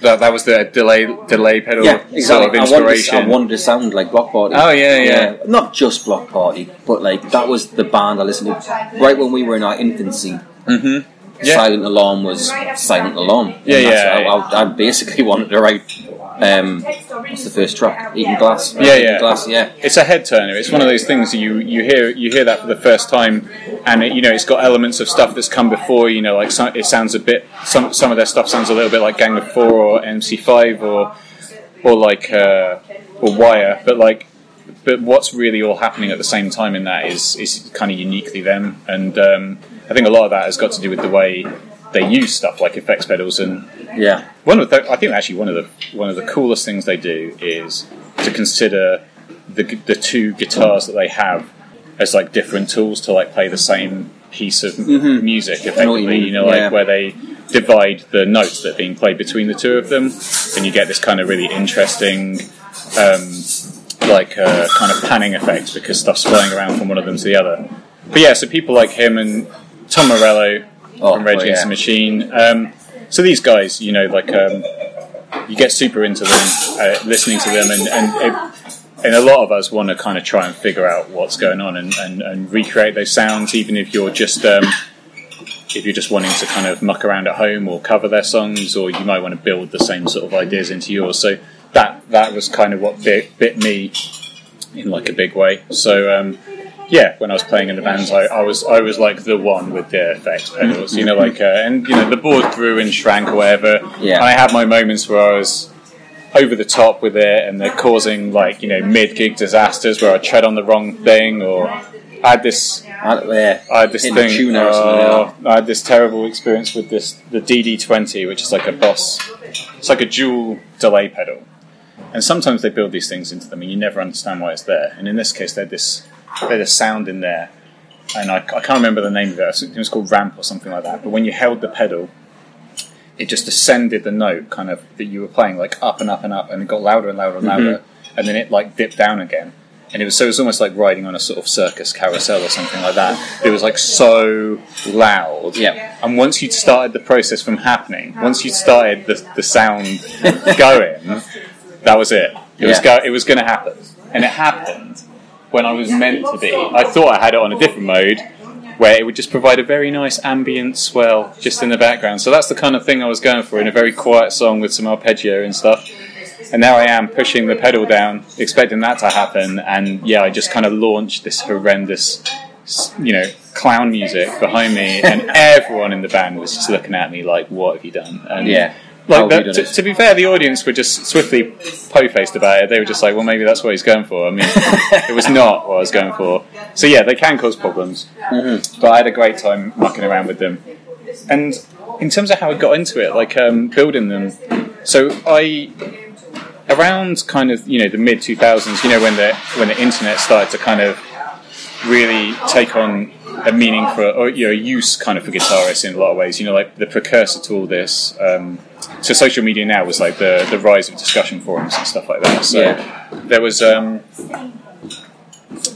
Speaker 3: that, that was the delay delay pedal
Speaker 4: yeah
Speaker 3: sort
Speaker 4: exactly.
Speaker 3: of
Speaker 4: I wanted, to,
Speaker 3: inspiration.
Speaker 4: I wanted to sound like Bloc Party.
Speaker 3: Oh, yeah, yeah.
Speaker 4: Not just Bloc Party, but like that was the band I listened to right when we were in our infancy.
Speaker 3: Mm-hmm. Yeah.
Speaker 4: Silent Alarm was Silent Alarm. And
Speaker 3: Yeah,
Speaker 4: that's-
Speaker 3: yeah.
Speaker 4: I, I, I basically wanted to write. Um, what's the first track? Eating Glass.
Speaker 3: Yeah,
Speaker 4: Eating
Speaker 3: yeah.
Speaker 4: Glass. Yeah.
Speaker 3: it's a head turner. It's one of those things you you hear you hear that for the first time, and it, you know it's got elements of stuff that's come before. You know, like some, it sounds a bit some some of their stuff sounds a little bit like Gang of Four or MC5 or or like uh, or Wire, but like but what's really all happening at the same time in that is is kind of uniquely them, and um, I think a lot of that has got to do with the way they use stuff like effects pedals and
Speaker 4: Yeah.
Speaker 3: one of the, I think actually one of the one of the coolest things they do is to consider the the two guitars that they have as like different tools to like play the same piece of music
Speaker 4: Mm-hmm. Know what you
Speaker 3: You know, like
Speaker 4: yeah.
Speaker 3: where they divide the notes that are being played between the two of them, and you get this kind of really interesting. Um, like uh, kind of panning effect because stuff's flying around from one of them to the other. But yeah, so people like him and Tom Morello
Speaker 4: Oh,
Speaker 3: from Rage
Speaker 4: oh,
Speaker 3: Against
Speaker 4: yeah.
Speaker 3: the Machine. Um, so these guys, you know, like um, you get super into them, uh, listening to them, and and, it, and a lot of us want to kind of try and figure out what's going on and, and, and recreate those sounds, even if you're just um, if you're just wanting to kind of muck around at home or cover their songs, or you might want to build the same sort of ideas into yours. So that that was kind of what bit, bit me in like a big way. So um, yeah, when I was playing in the bands, I, I was I was like the one with the effects pedals, you know, like uh, and you know the board grew and shrank or whatever.
Speaker 4: Yeah.
Speaker 3: And I had my moments where I was over the top with it, and they're causing like you know mid gig disasters where I tread on the wrong thing, or I had this
Speaker 4: I, yeah.
Speaker 3: I had this thing.
Speaker 4: a tuner or something like
Speaker 3: oh, I had this terrible experience with this the DD20, which is like a Boss. It's like a dual delay pedal, and sometimes they build these things into them, and you never understand why it's there. And in this case, they're this had a sound in there, and I, I can't remember the name of it. It was called ramp or something like that. But when you held the pedal, it just ascended the note kind of that you were playing, like up and up and up, and it got louder and louder and louder, mm-hmm. and then it like dipped down again. And it was so it was almost like riding on a sort of circus carousel or something like that. It was like so loud.
Speaker 4: Yeah.
Speaker 3: And once you'd started the process from happening, once you'd started the, the sound going, that was it. It was go, it was going to happen, and it happened when I was meant to be. I thought I had it on a different mode where it would just provide a very nice ambient swell just in the background. So that's the kind of thing I was going for in a very quiet song with some arpeggio and stuff. And now I am pushing the pedal down, expecting that to happen, and yeah, I just kind of launched this horrendous, you know, clown music behind me, and everyone in the band was just looking at me like, "What have you done?" And
Speaker 4: Yeah.
Speaker 3: Like
Speaker 4: have you
Speaker 3: the,
Speaker 4: done
Speaker 3: to, to be fair, the audience were just swiftly po-faced about it. They were just like, "Well, maybe that's what he's going for." I mean, it was not what I was going for. So yeah, they can cause problems.
Speaker 4: Mm-hmm.
Speaker 3: But I had a great time mucking around with them. And in terms of how I got into it, like um, building them, so I around kind of you know the mid two thousands, you know when the when the internet started to kind of really take on a meaning for or you know use kind of for guitarists in a lot of ways. You know, like the precursor to all this. Um, so social media now was like the the rise of discussion forums and stuff like that. So
Speaker 4: Yeah.
Speaker 3: there was um,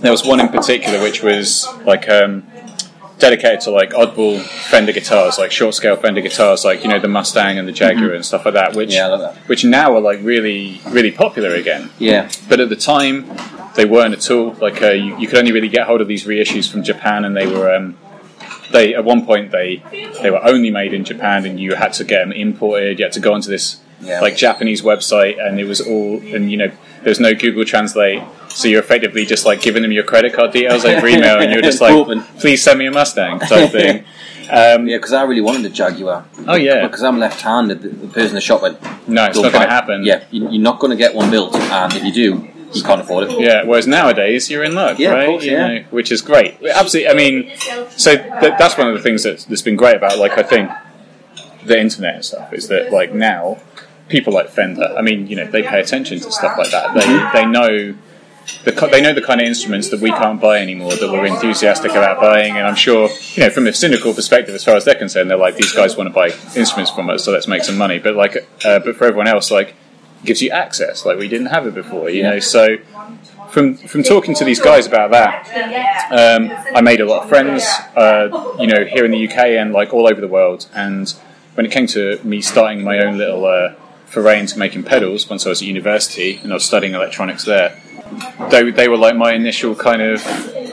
Speaker 3: there was one in particular which was like um, dedicated to like oddball Fender guitars, like short scale Fender guitars, like you know the Mustang and the Jaguar and stuff like that. Which
Speaker 4: Mm-hmm. Yeah, that.
Speaker 3: which now are like really really popular again.
Speaker 4: Yeah.
Speaker 3: But at the time, they weren't at all. Like uh, you, you could only really get hold of these reissues from Japan, and they were um, they at one point they they were only made in Japan, and you had to get them imported. You had to go onto this
Speaker 4: Yeah.
Speaker 3: like Japanese website, and it was all and you know there was no Google Translate, so you're effectively just like giving them your credit card details over email, and you're just like, please send me a Mustang type thing. Um,
Speaker 4: Yeah, because I really wanted a Jaguar.
Speaker 3: Oh yeah,
Speaker 4: Because I'm left-handed, the, the person in the shop went,
Speaker 3: no, it's
Speaker 4: "Don't
Speaker 3: going to happen.
Speaker 4: Yeah, you, you're not going to get one built, and if you do, you can't afford it.
Speaker 3: Yeah, whereas nowadays you're in luck,
Speaker 4: Yeah,
Speaker 3: right?
Speaker 4: course,
Speaker 3: You
Speaker 4: yeah.
Speaker 3: know, which is great. Absolutely. I mean, so th- that's one of the things that's, that's been great about, like, I think the internet and stuff is that, like, now people like Fender. I mean, you know, they pay attention to stuff like that. They they know. The, they know the kind of instruments that we can't buy anymore that we're enthusiastic about buying, and I'm sure, you know, from a cynical perspective, as far as they're concerned, they're like, these guys want to buy instruments from us, so let's make some money. But like, uh, but for everyone else, like, gives you access, like we didn't have it before, you know. So from from talking to these guys about that, um, I made a lot of friends, uh, you know, here in the UK and like all over the world. And when it came to me starting my own little uh, foray into making pedals, once I was at university and I was studying electronics there, they they were like my initial kind of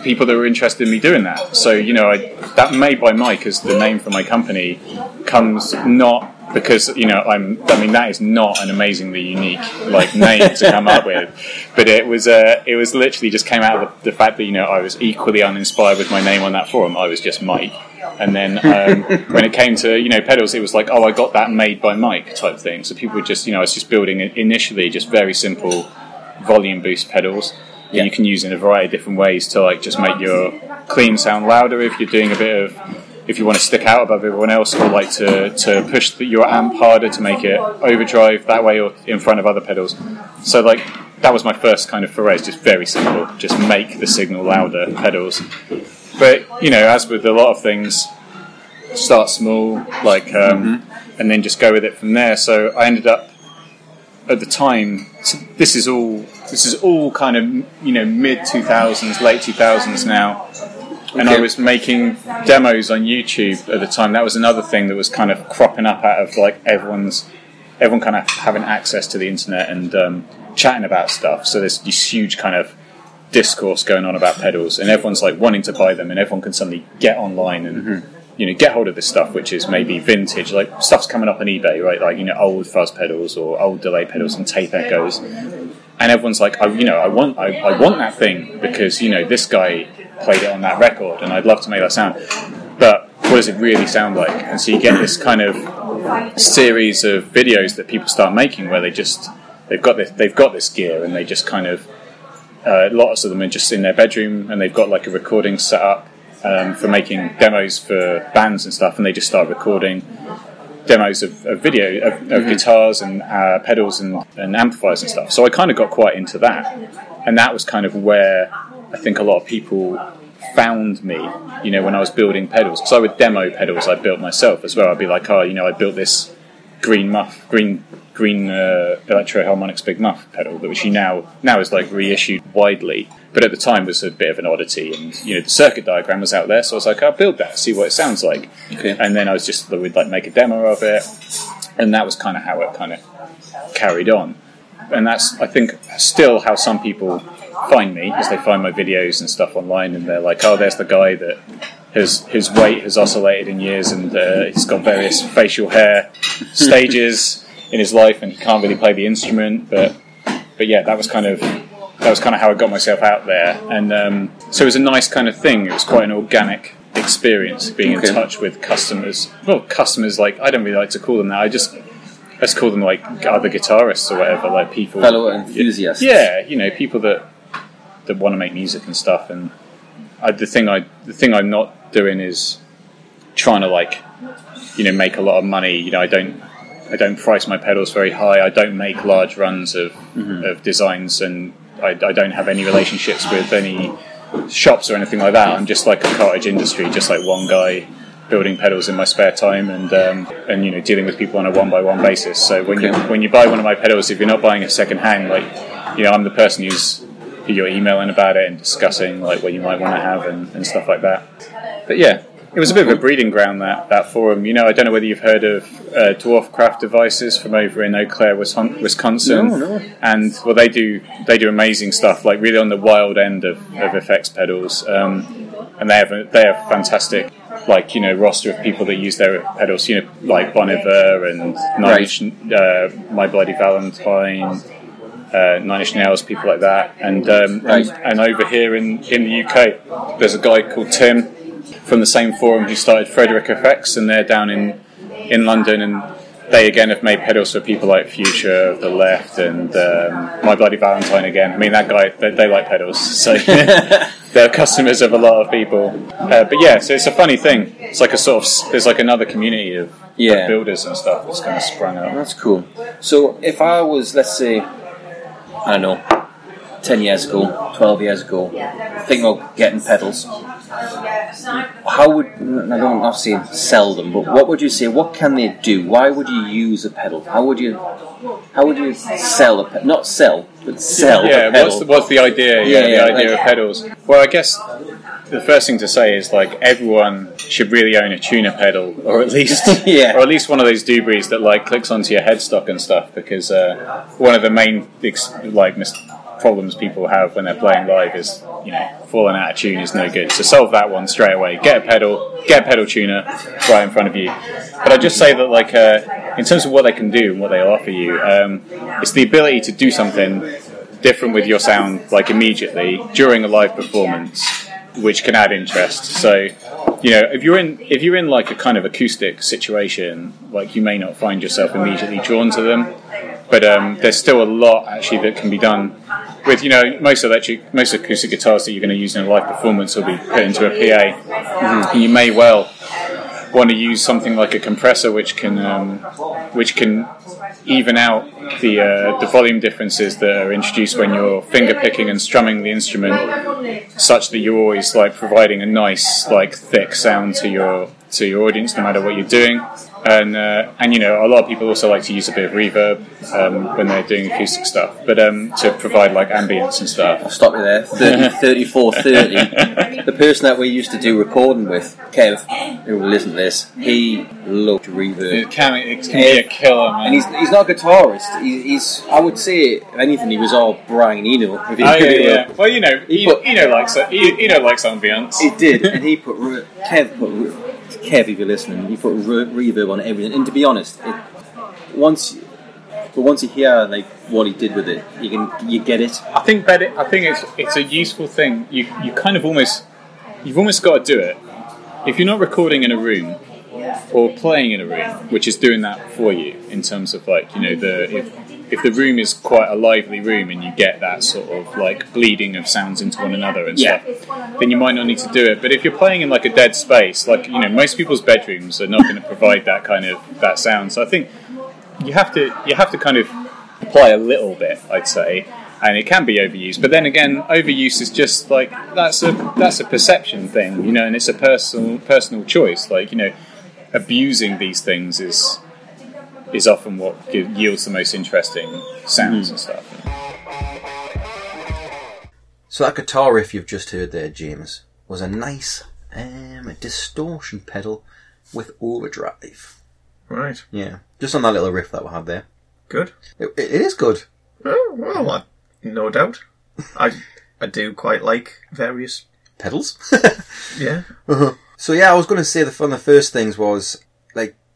Speaker 3: people that were interested in me doing that. So you know, I, that Made by Mike as the name for my company comes not because you know I'm. I mean, that is not an amazingly unique like name to come up with, but it was. Uh, it was literally just came out of the, the fact that you know I was equally uninspired with my name on that forum. I was just Mike. And then um, when it came to you know pedals, it was like, oh, I got that made by Mike type thing. So people were just you know I was just building initially just very simple volume boost pedals that
Speaker 4: Yeah.
Speaker 3: you can use in a variety of different ways to like just make your clean sound louder if you're doing a bit of if you want to stick out above everyone else or like to, to push the, your amp harder to make it overdrive that way or in front of other pedals. So like that was my first kind of foray just very simple. Just make the signal louder pedals. But you know as with a lot of things start small like um, and then just go with it from there. So i ended up at the time so this is all this is all kind of you know mid 2000s late 2000s now and I was making demos on YouTube at the time. That was another thing that was kind of cropping up out of like everyone's everyone kind of having access to the internet and um, chatting about stuff. So there's this huge kind of discourse going on about pedals and everyone's like wanting to buy them and everyone can suddenly get online and you know get hold of this stuff which is maybe vintage. Like stuff's coming up on ebay right? Like you know old fuzz pedals or old delay pedals and tape echoes. And everyone's like I, you know i want I, I want that thing because you know this guy played it on that record and i'd love to make that sound. But what does it really sound like? And so you get this kind of series of videos that people start making where they just they've got this they've got this gear and they just kind of uh, lots of them are just in their bedroom and they've got like a recording set up um, for making demos for bands and stuff and they just start recording demos of, of video of, of guitars and uh, pedals and, and amplifiers and stuff. So I kind of got quite into that. And that was kind of where I think a lot of people found me you know when I was building pedals because I would demo pedals I built myself as well I'd be like oh you know I built this green muff, green green uh, Electro-Harmonix big muff pedal, which he now now is like reissued widely, but at the time was a bit of an oddity. And you know the circuit diagram was out there, so I was like, I'll build that, see what it sounds like.
Speaker 4: Okay.
Speaker 3: And then I was just we'd like make a demo of it, and that was kind of how it kind of carried on. And that's I think still how some people find me, because they find my videos and stuff online, and they're like, oh, there's the guy that his his weight has oscillated in years, and uh, he's got various facial hair stages in his life, and he can't really play the instrument. But but yeah, that was kind of that was kind of how I got myself out there, and um, so it was a nice kind of thing. It was quite an organic experience being
Speaker 4: Okay.
Speaker 3: in touch with customers. Well, customers like I don't really like to call them that. I just let's call them like other guitarists or whatever, like people
Speaker 4: Fellow enthusiasts.
Speaker 3: Yeah, you know, people that that want to make music and stuff. And I, the thing I the thing I'm not doing is trying to like you know make a lot of money. You know, I don't I don't price my pedals very high. I don't make large runs of of designs, and I, I don't have any relationships with any shops or anything like that. I'm just like a cottage industry, just like one guy building pedals in my spare time and um, and you know dealing with people on a one by one basis. So when you when you buy one of my pedals, if you're not buying a second hand, like you know I'm the person who's who you're emailing about it and discussing like what you might want to have and, and stuff like that. But yeah. It was a bit of a breeding ground that, that forum. You know, I don't know whether you've heard of uh, Dwarfcraft Devices from over in Eau Claire, Wisconsin.
Speaker 4: No, no.
Speaker 3: And well, they do they do amazing stuff, like really on the wild end of, of effects pedals. Um, and they have a, they have fantastic like you know roster of people that use their pedals. You know, like Bon Iver and Nine Inch, uh, My Bloody Valentine. Uh, Nine Inch Nails, people like that, and um,
Speaker 4: Right.
Speaker 3: and, and over here in, in the UK, there's a guy called Tim from the same forum who started Fredric Effects, and they're down in in London, and they again have made pedals for people like Future of the Left and um, My Bloody Valentine again. I mean, that guy they, they like pedals, so they're customers of a lot of people. Uh, but yeah, so it's a funny thing. It's like a sort of there's like another community of, of builders and stuff that's kind of sprung up.
Speaker 4: That's cool. So if I was, let's say, I don't know, ten years ago, twelve years ago, thinking about getting pedals, how would I don't not say sell them, but what would you say? What can they do? Why would you use a pedal? How would you how would you sell a pedal? Not sell, but sell
Speaker 3: yeah,
Speaker 4: a pedal.
Speaker 3: what's the, what's the idea? Yeah,
Speaker 4: Yeah, yeah,
Speaker 3: the idea
Speaker 4: like-
Speaker 3: of pedals. Well, I guess the first thing to say is like everyone should really own a tuner pedal, or at least
Speaker 4: Yeah.
Speaker 3: or at least one of those doobies that like clicks onto your headstock and stuff. Because uh, one of the main like mis- problems people have when they're playing live is you know falling out of tune is no good. So solve that one straight away. Get a pedal, get a pedal tuner right in front of you. But I just say that like uh, in terms of what they can do and what they offer you, um, it's the ability to do something different with your sound like immediately during a live performance which can add interest so you know if you're in if you're in like a kind of acoustic situation like you may not find yourself immediately drawn to them. But um, there's still a lot actually that can be done with you know most electric most acoustic guitars that you're going to use in a live performance will be put into a PA and you may well want to use something like a compressor which can um, which can even out the uh, the volume differences that are introduced when you're finger picking and strumming the instrument, such that you're always like providing a nice like thick sound to your to your audience, no matter what you're doing. And uh, and you know a lot of people also like to use a bit of reverb um, when they're doing acoustic stuff, but um, to provide like ambience and stuff.
Speaker 4: I'll stop you there. 30, 34, 30. The person that we used to do recording with, Kev, who will listen to this, he loved reverb.
Speaker 3: can, it can be a killer, man.
Speaker 4: And he's, he's not a guitarist. He, he's I would say, if anything, he was all Brian Eno.
Speaker 3: Oh yeah, yeah. Well, you know,
Speaker 4: He
Speaker 3: you,
Speaker 4: put-
Speaker 3: know, likes know, likes ambience.
Speaker 4: He did, and he put Kev put re- Kev. If you're listening, You put re- reverb on everything. And to be honest, it, once but once you hear like what he did with it, you can you get it.
Speaker 3: I think that it, I think it's it's a useful thing. You you kind of almost you've almost got to do it. If you're not recording in a room or playing in a room, which is doing that for you in terms of like you know the if if the room is quite a lively room and you get that sort of like bleeding of sounds into one another and
Speaker 4: Yeah.
Speaker 3: stuff, then you might not need to do it. But if you're playing in like a dead space, like you know most people's bedrooms are not going to provide that kind of that sound. So I think you have to you have to kind of apply a little bit, I'd say, and it can be overused. But then again, overuse is just like that's a that's a perception thing, you know, and it's a personal personal choice. Like you know, abusing these things is is often what gi- yields the most interesting sounds and stuff.
Speaker 2: So that guitar riff you've just heard there, James, was a nice um, distortion pedal with overdrive.
Speaker 1: Right.
Speaker 2: Yeah, just on that little riff that we had there.
Speaker 1: Good.
Speaker 2: It, it is good.
Speaker 1: Oh, well, I, no doubt. I I do quite like various.
Speaker 2: Pedals.
Speaker 1: Yeah.
Speaker 2: So yeah, I was going to say the one of the first things was like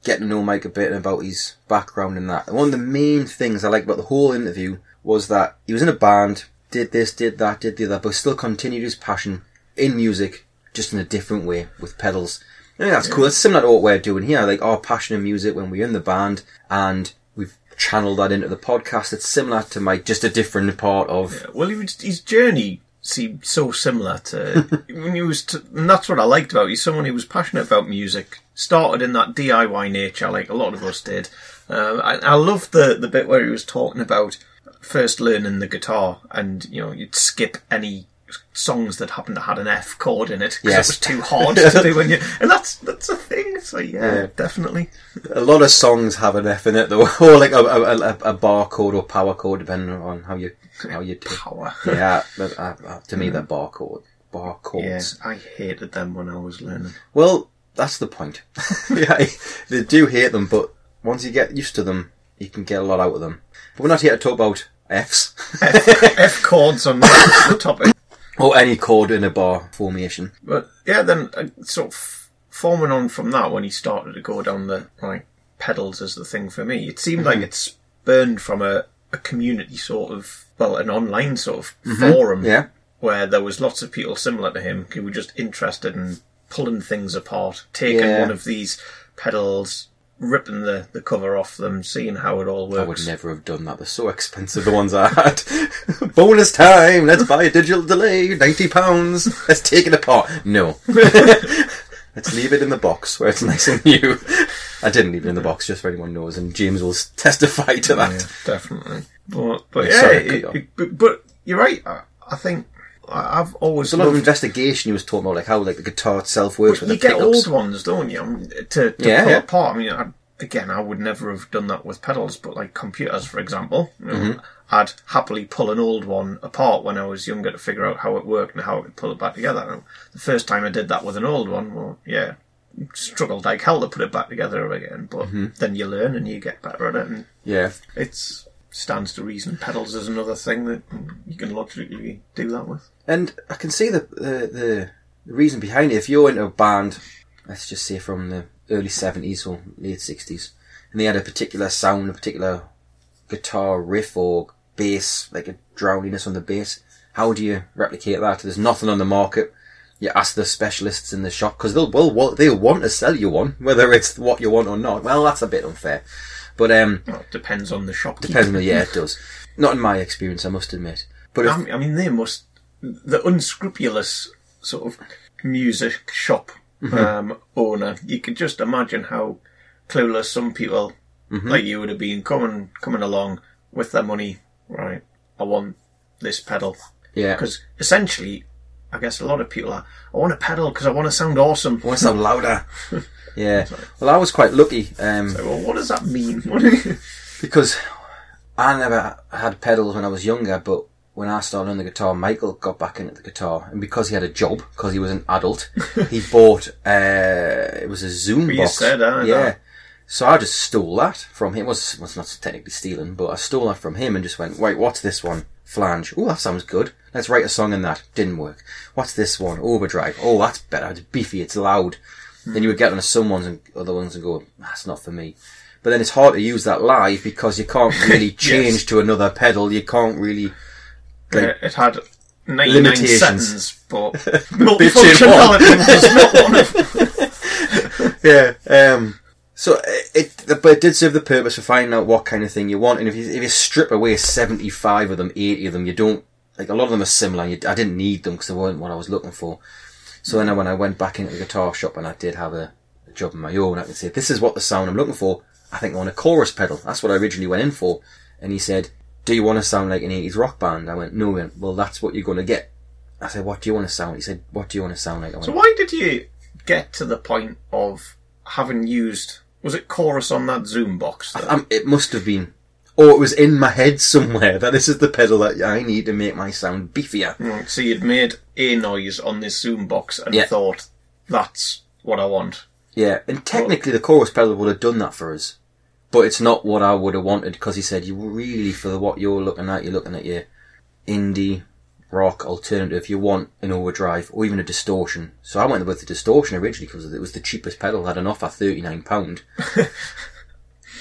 Speaker 2: getting to know Mike a bit and about his background and that. And one of the main things I like about the whole interview was that he was in a band, did this, did that, did the other, but still continued his passion in music, just in a different way with pedals. I think that's cool. That's similar to what we're doing here. Like our passion in music when we're in the band and we've channeled that into the podcast. It's similar to Mike, just a different part of.
Speaker 1: Well, his journey seemed so similar to when he was, t- and that's what I liked about. He's someone who was passionate about music. Started in that DIY nature, like a lot of us did. Um, I, I love the the bit where he was talking about first learning the guitar, and you know you'd skip any songs that happened to had an F chord in it because
Speaker 2: Yes.
Speaker 1: it was too hard to do when you. And that's that's a thing. So yeah,
Speaker 2: Yeah.
Speaker 1: definitely.
Speaker 2: A lot of songs have an F in it, though, or like a, a, a, a bar chord or power chord, depending on how you how you. T-
Speaker 1: Power.
Speaker 2: yeah, but, uh, uh, to me, they're bar chord, bar chords.
Speaker 1: Yes, I hated them when I was learning.
Speaker 2: Well, that's the point. yeah, they do hate them, but once you get used to them, you can get a lot out of them. But we're not here to talk about Fs
Speaker 1: F chords on the topic.
Speaker 2: Or any chord in a bar formation.
Speaker 1: But yeah, then uh, sort of forming on from that, when he started to go down the like pedals as the thing for me, it seemed like it spurned from a, a community sort of well, an online sort of forum
Speaker 2: Yeah,
Speaker 1: where there was lots of people similar to him who were just interested in pulling things apart, taking
Speaker 2: Yeah.
Speaker 1: one of these pedals, ripping the, the cover off them, seeing how it all works.
Speaker 2: I would never have done that. They're so expensive. The ones I had. Bonus time. Let's buy a digital delay. Ninety pounds. Let's take it apart. No. Let's leave it in the box where it's nice and new. I didn't leave it in the box, just so anyone knows, and James will testify to that.
Speaker 1: Yeah, definitely. But but
Speaker 2: Yeah, sorry,
Speaker 1: it- it- but, you're right. I, I think I've always
Speaker 2: There's a lot of investigation he was talking about, like how like the guitar itself works
Speaker 1: But
Speaker 2: with
Speaker 1: you
Speaker 2: the
Speaker 1: get old ones, don't you? I mean, to to
Speaker 2: Yeah,
Speaker 1: pull
Speaker 2: yeah.
Speaker 1: apart. I mean, I, again, I would never have done that with pedals, but like computers, for example, you
Speaker 2: Mm-hmm.
Speaker 1: I'd happily pull an old one apart when I was younger to figure out how it worked and how I could pull it back together. And the first time I did that with an old one, well, yeah, struggled like hell to put it back together again. But
Speaker 2: Mm-hmm.
Speaker 1: then you learn and you get better at it, and
Speaker 2: Yeah,
Speaker 1: it's stands to reason. Pedals is another thing that you can logically do that with.
Speaker 2: and I can see the, the the reason behind it. If you're into a band, let's just say from the early seventies or late sixties, and they had a particular sound, a particular guitar riff or bass, like a drowniness on the bass, how do you replicate that? There's nothing on the market. You ask the specialists in the shop because they'll well, they'll want to sell you one, whether it's what you want or not. Well, that's a bit unfair, but um,
Speaker 1: Well, it depends on the shop.
Speaker 2: depends on the yeah, it does. Not in my experience, I must admit. But if,
Speaker 1: I mean, I mean, they must the unscrupulous sort of music shop
Speaker 2: Mm-hmm.
Speaker 1: um, owner. You could just imagine how clueless some people
Speaker 2: Mm-hmm.
Speaker 1: like you would have been coming coming along with their money. Right, I want this pedal
Speaker 2: yeah,
Speaker 1: because essentially, I guess a lot of people are. I want a pedal because I want to sound awesome.
Speaker 2: I want to sound louder. Yeah. Well, I was quite lucky um,
Speaker 1: Well, what does that mean? What do you-
Speaker 2: because I never had pedals when I was younger, but when I started on the guitar, Michael got back into the guitar, and because he had a job, because he was an adult, he bought uh, it was a Zoom
Speaker 1: You
Speaker 2: box.
Speaker 1: said,
Speaker 2: yeah.
Speaker 1: that.
Speaker 2: So I just stole that from him. It was was not technically stealing, but I stole that from him and just went, wait, what's this one? Flange. Oh, that sounds good. Let's write a song in that. Didn't work. What's this one? Overdrive. Oh, that's better. It's beefy. It's loud. Then you would get on some ones and other ones and go, that's not for me. But then it's hard to use that live because you can't really change to another pedal. You can't really. Like-
Speaker 1: Uh, it had 99
Speaker 2: Limitations.
Speaker 1: settings, but multifunctionality was not one of
Speaker 2: yeah. Um, so it, it, but it did serve the purpose of finding out what kind of thing you want. And if you, if you strip away seventy five of them, eighty of them, you don't like a lot of them are similar. You, I didn't need them because they weren't what I was looking for. So then when I went back into the guitar shop and I did have a, a job of my own, I can say this is what the sound I'm looking for. I think I want a chorus pedal. That's what I originally went in for. And he said, "Do you want to sound like an eighties rock band?" I went, "No." He went, well, that's what you're going to get. I said, "What do you want to sound?" He said, "What do you want to sound like?" I went,
Speaker 1: So why did you get to the point of having used was it chorus on that Zoom box? Then?
Speaker 2: Um, it must have been. Or it was in my head somewhere that this is the pedal that I need to make my sound beefier.
Speaker 1: Right, so you'd made a noise on this Zoom box and
Speaker 2: Yeah.
Speaker 1: thought that's what I want.
Speaker 2: Yeah, and technically the chorus pedal would have done that for us. But it's not what I would have wanted because he said, you really, for what you're looking at, you're looking at your indie, rock, alternative, if you want an overdrive or even a distortion. So I went with the distortion originally because it was the cheapest pedal, had an offer £39.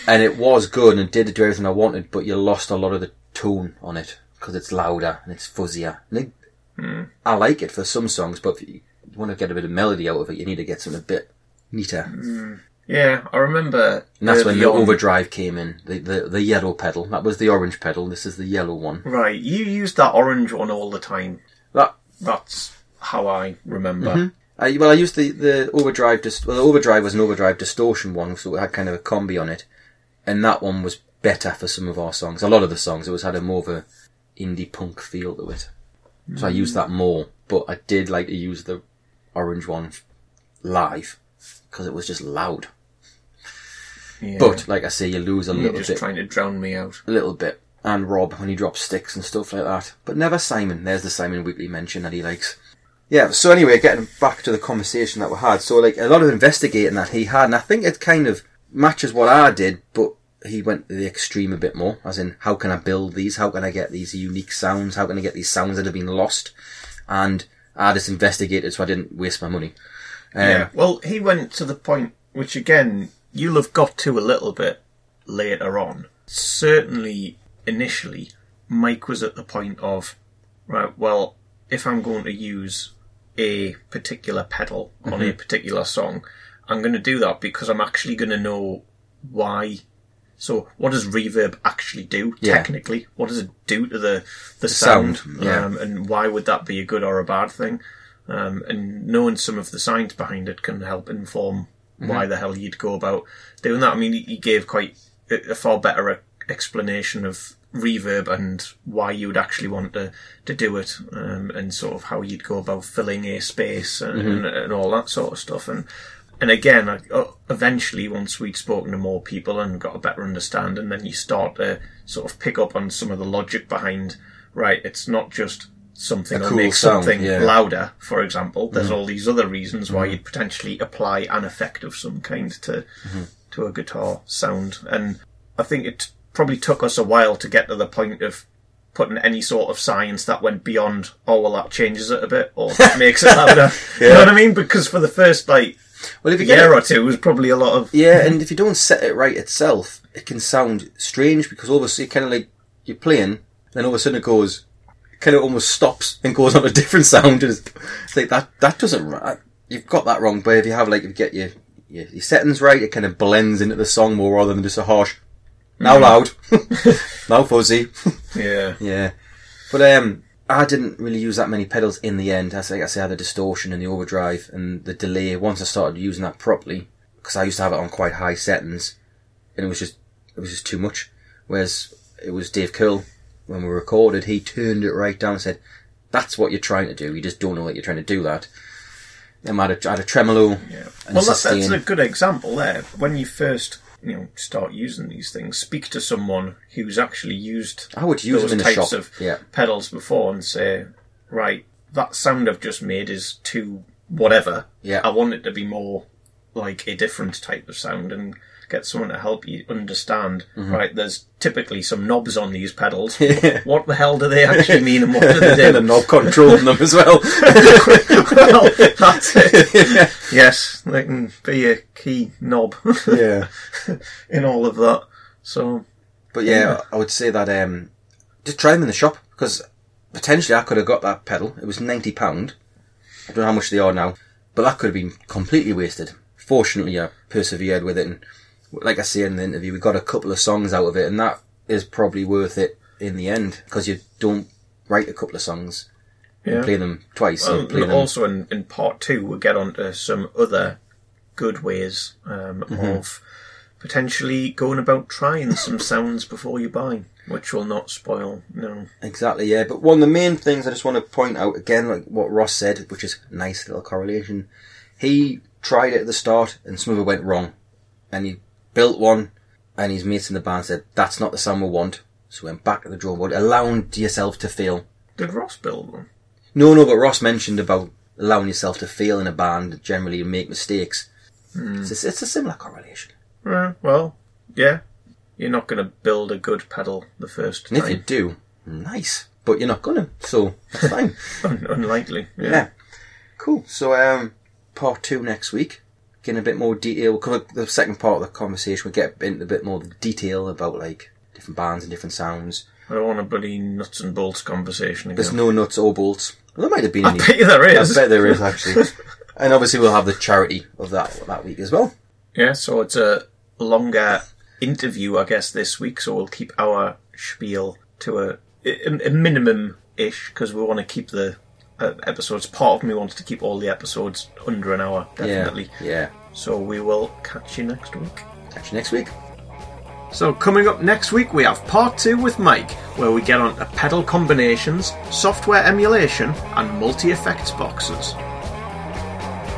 Speaker 2: and it was good and did do everything I wanted, but you lost a lot of the tone on it because it's louder and it's fuzzier. And it, I like it for some songs, but if you want to get a bit of melody out of it, you need to get something a bit neater.
Speaker 1: Yeah, I remember.
Speaker 2: And that's when the
Speaker 1: on-
Speaker 2: overdrive came in. The, the the yellow pedal. That was the orange pedal. This is the yellow one.
Speaker 1: Right, you used that orange one all the time.
Speaker 2: That
Speaker 1: That's how I remember.
Speaker 2: Mm-hmm. I, well, I used the, the overdrive. Dist- well, the overdrive was an overdrive distortion one, so it had kind of a combi on it, and that one was better for some of our songs. A lot of the songs, it was had a more of a indie punk feel to it, so I used that mm. more. But I did like to use the orange one live because it was just loud.
Speaker 1: Yeah.
Speaker 2: But like I say, you lose a
Speaker 1: you're
Speaker 2: little
Speaker 1: just
Speaker 2: bit,
Speaker 1: trying to drown me out.
Speaker 2: a little bit. And Rob when he drops sticks and stuff like that. But never Simon. There's the Simon Weekly mention that he likes. Yeah, so anyway, getting back to the conversation that we had. So, like, a lot of investigating that he had, and I think it kind of matches what I did, but he went to the extreme a bit more, as in, how can I build these? How can I get these unique sounds? How can I get these sounds that have been lost? And I just investigated so I didn't waste my money. Um,
Speaker 1: yeah. Well, he went to the point which, again, you'll have got to a little bit later on. Certainly, initially, Mike was at the point of, right, well, if I'm going to use a particular pedal on a particular song, I'm going to do that because I'm actually going to know why. So, what does reverb actually do
Speaker 2: Yeah.
Speaker 1: technically? What does it do to the the sound?
Speaker 2: Sound, yeah.
Speaker 1: um, and why would that be a good or a bad thing? Um, and knowing some of the science behind it can help inform why the hell you'd go about doing that. I mean, he- gave quite a, a far better explanation of reverb and why you would actually want to, to do it, um, and sort of how you'd go about filling a space and, and, and all that sort of stuff. And and again, I, uh, eventually, once we'd spoken to more people and got a better understanding, then you start to sort of pick up on some of the logic behind. Right, it's not just something will
Speaker 2: cool
Speaker 1: make
Speaker 2: sound,
Speaker 1: something
Speaker 2: yeah.
Speaker 1: louder, for example. There's
Speaker 2: Mm.
Speaker 1: all these other reasons why you'd potentially apply an effect of some kind to
Speaker 2: Mm-hmm.
Speaker 1: to a guitar sound. And I think it probably took us a while to get to the point of putting any sort of science that went beyond, oh well, that changes it a bit or that makes it louder. You know what I mean? Because for the first like
Speaker 2: well, if you get
Speaker 1: year
Speaker 2: it-
Speaker 1: or two, it was probably a lot of
Speaker 2: Yeah, and if you don't set it right itself, it can sound strange because all of a sudden, kind of like you're playing, then all of a sudden it goes, kind of almost stops and goes on a different sound. And it's, like that. That doesn't. You've got that wrong. But if you have like, if you get your your, your settings right, it kind of blends into the song more rather than just a harsh. Now loud, now fuzzy.
Speaker 1: yeah.
Speaker 2: Yeah, but um, I didn't really use that many pedals in the end. As I say, I had the distortion and the overdrive and the delay. Once I started using that properly, because I used to have it on quite high settings, and it was just it was just too much. Whereas it was Dave Curl when we recorded, he turned it right down and said, "That's what you're trying to do. You just don't know that you're trying to do that." Then I had a, I had a tremolo.
Speaker 1: Yeah.
Speaker 2: And
Speaker 1: Well, that, that's
Speaker 2: sustain.
Speaker 1: a good example there. When you first, you know, start using these things, speak to someone who's actually used
Speaker 2: I would use
Speaker 1: those
Speaker 2: them in
Speaker 1: types
Speaker 2: shop.
Speaker 1: of
Speaker 2: Yeah.
Speaker 1: pedals before and say, right, that sound I've just made is too whatever.
Speaker 2: Yeah.
Speaker 1: I want it to be more like a different type of sound and get someone to help you understand.
Speaker 2: Mm-hmm.
Speaker 1: Right, there's typically some knobs on these pedals. What the hell do they actually mean and what do they do?
Speaker 2: knob controlling them as well.
Speaker 1: well, that's it. Yes, they can be a key knob
Speaker 2: yeah.
Speaker 1: in all of that. So,
Speaker 2: But yeah, I would say that um, just try them in the shop because potentially I could have got that pedal. It was ninety pound. I don't know how much they are now, but that could have been completely wasted. Fortunately, I persevered with it, and like I say in the interview, we got a couple of songs out of it, and that is probably worth it in the end because you don't write a couple of songs
Speaker 1: yeah.
Speaker 2: and play them twice. Play them.
Speaker 1: also in, in part two, we'll get on to some other good ways um,
Speaker 2: Mm-hmm.
Speaker 1: of potentially going about trying some sounds before you buy, which will not spoil. No,
Speaker 2: Exactly, yeah. But one of the main things I just want to point out again, like what Ross said, which is a nice little correlation. He tried it at the start, and some of it went wrong, and he built one, and his mates in the band said that's not the sound we want. So went back to the drawing board, allowing yourself to fail.
Speaker 1: did Ross build one?
Speaker 2: No, no, but Ross mentioned about allowing yourself to fail in a band, generally and make mistakes. It's, a, it's a similar correlation.
Speaker 1: Uh, well, yeah, you're not going to build a good pedal the first
Speaker 2: And if you do, nice, but you're not gonna, so that's fine.
Speaker 1: Un- unlikely. Yeah.
Speaker 2: Yeah. Cool. So, um, part two next week. Getting a bit more detail. We'll cover the second part of the conversation. We'll get into a bit more detail about like different bands and different sounds.
Speaker 1: I don't want a bloody nuts and bolts conversation again.
Speaker 2: There's no nuts or bolts. Well, there might have been
Speaker 1: I
Speaker 2: any.
Speaker 1: bet there
Speaker 2: I bet there is actually. and obviously we'll have the charity of that that week as well.
Speaker 1: Yeah, so it's a longer interview, I guess, this week. So we'll keep our spiel to a, a, a minimum ish because we want to keep the Uh, episodes. Part of me wants to keep all the episodes under an hour, definitely.
Speaker 5: Yeah. Yeah.
Speaker 1: So we will catch you next week.
Speaker 5: Catch you next week.
Speaker 1: So coming up next week, we have part two with Mike, where we get on to pedal combinations, software emulation, and multi-effects boxes.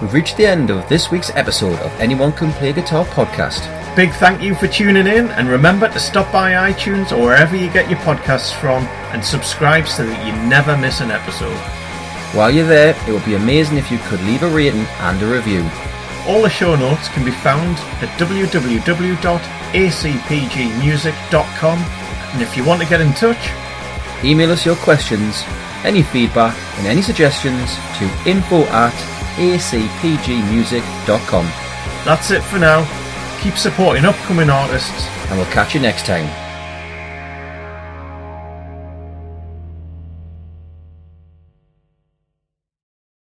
Speaker 2: We've reached the end of this week's episode of Anyone Can Play Guitar podcast.
Speaker 1: Big thank you for tuning in, and remember to stop by iTunes or wherever you get your podcasts from and subscribe so that you never miss an episode.
Speaker 2: While you're there, it would be amazing if you could leave a rating and a review.
Speaker 1: All the show notes can be found at www.acpgmusic.com, and if you want to get in touch,
Speaker 2: Email us your questions, any feedback, and any suggestions to info at acpgmusic.com.
Speaker 1: that's it for now. Keep supporting upcoming artists.
Speaker 2: And we'll catch you next time.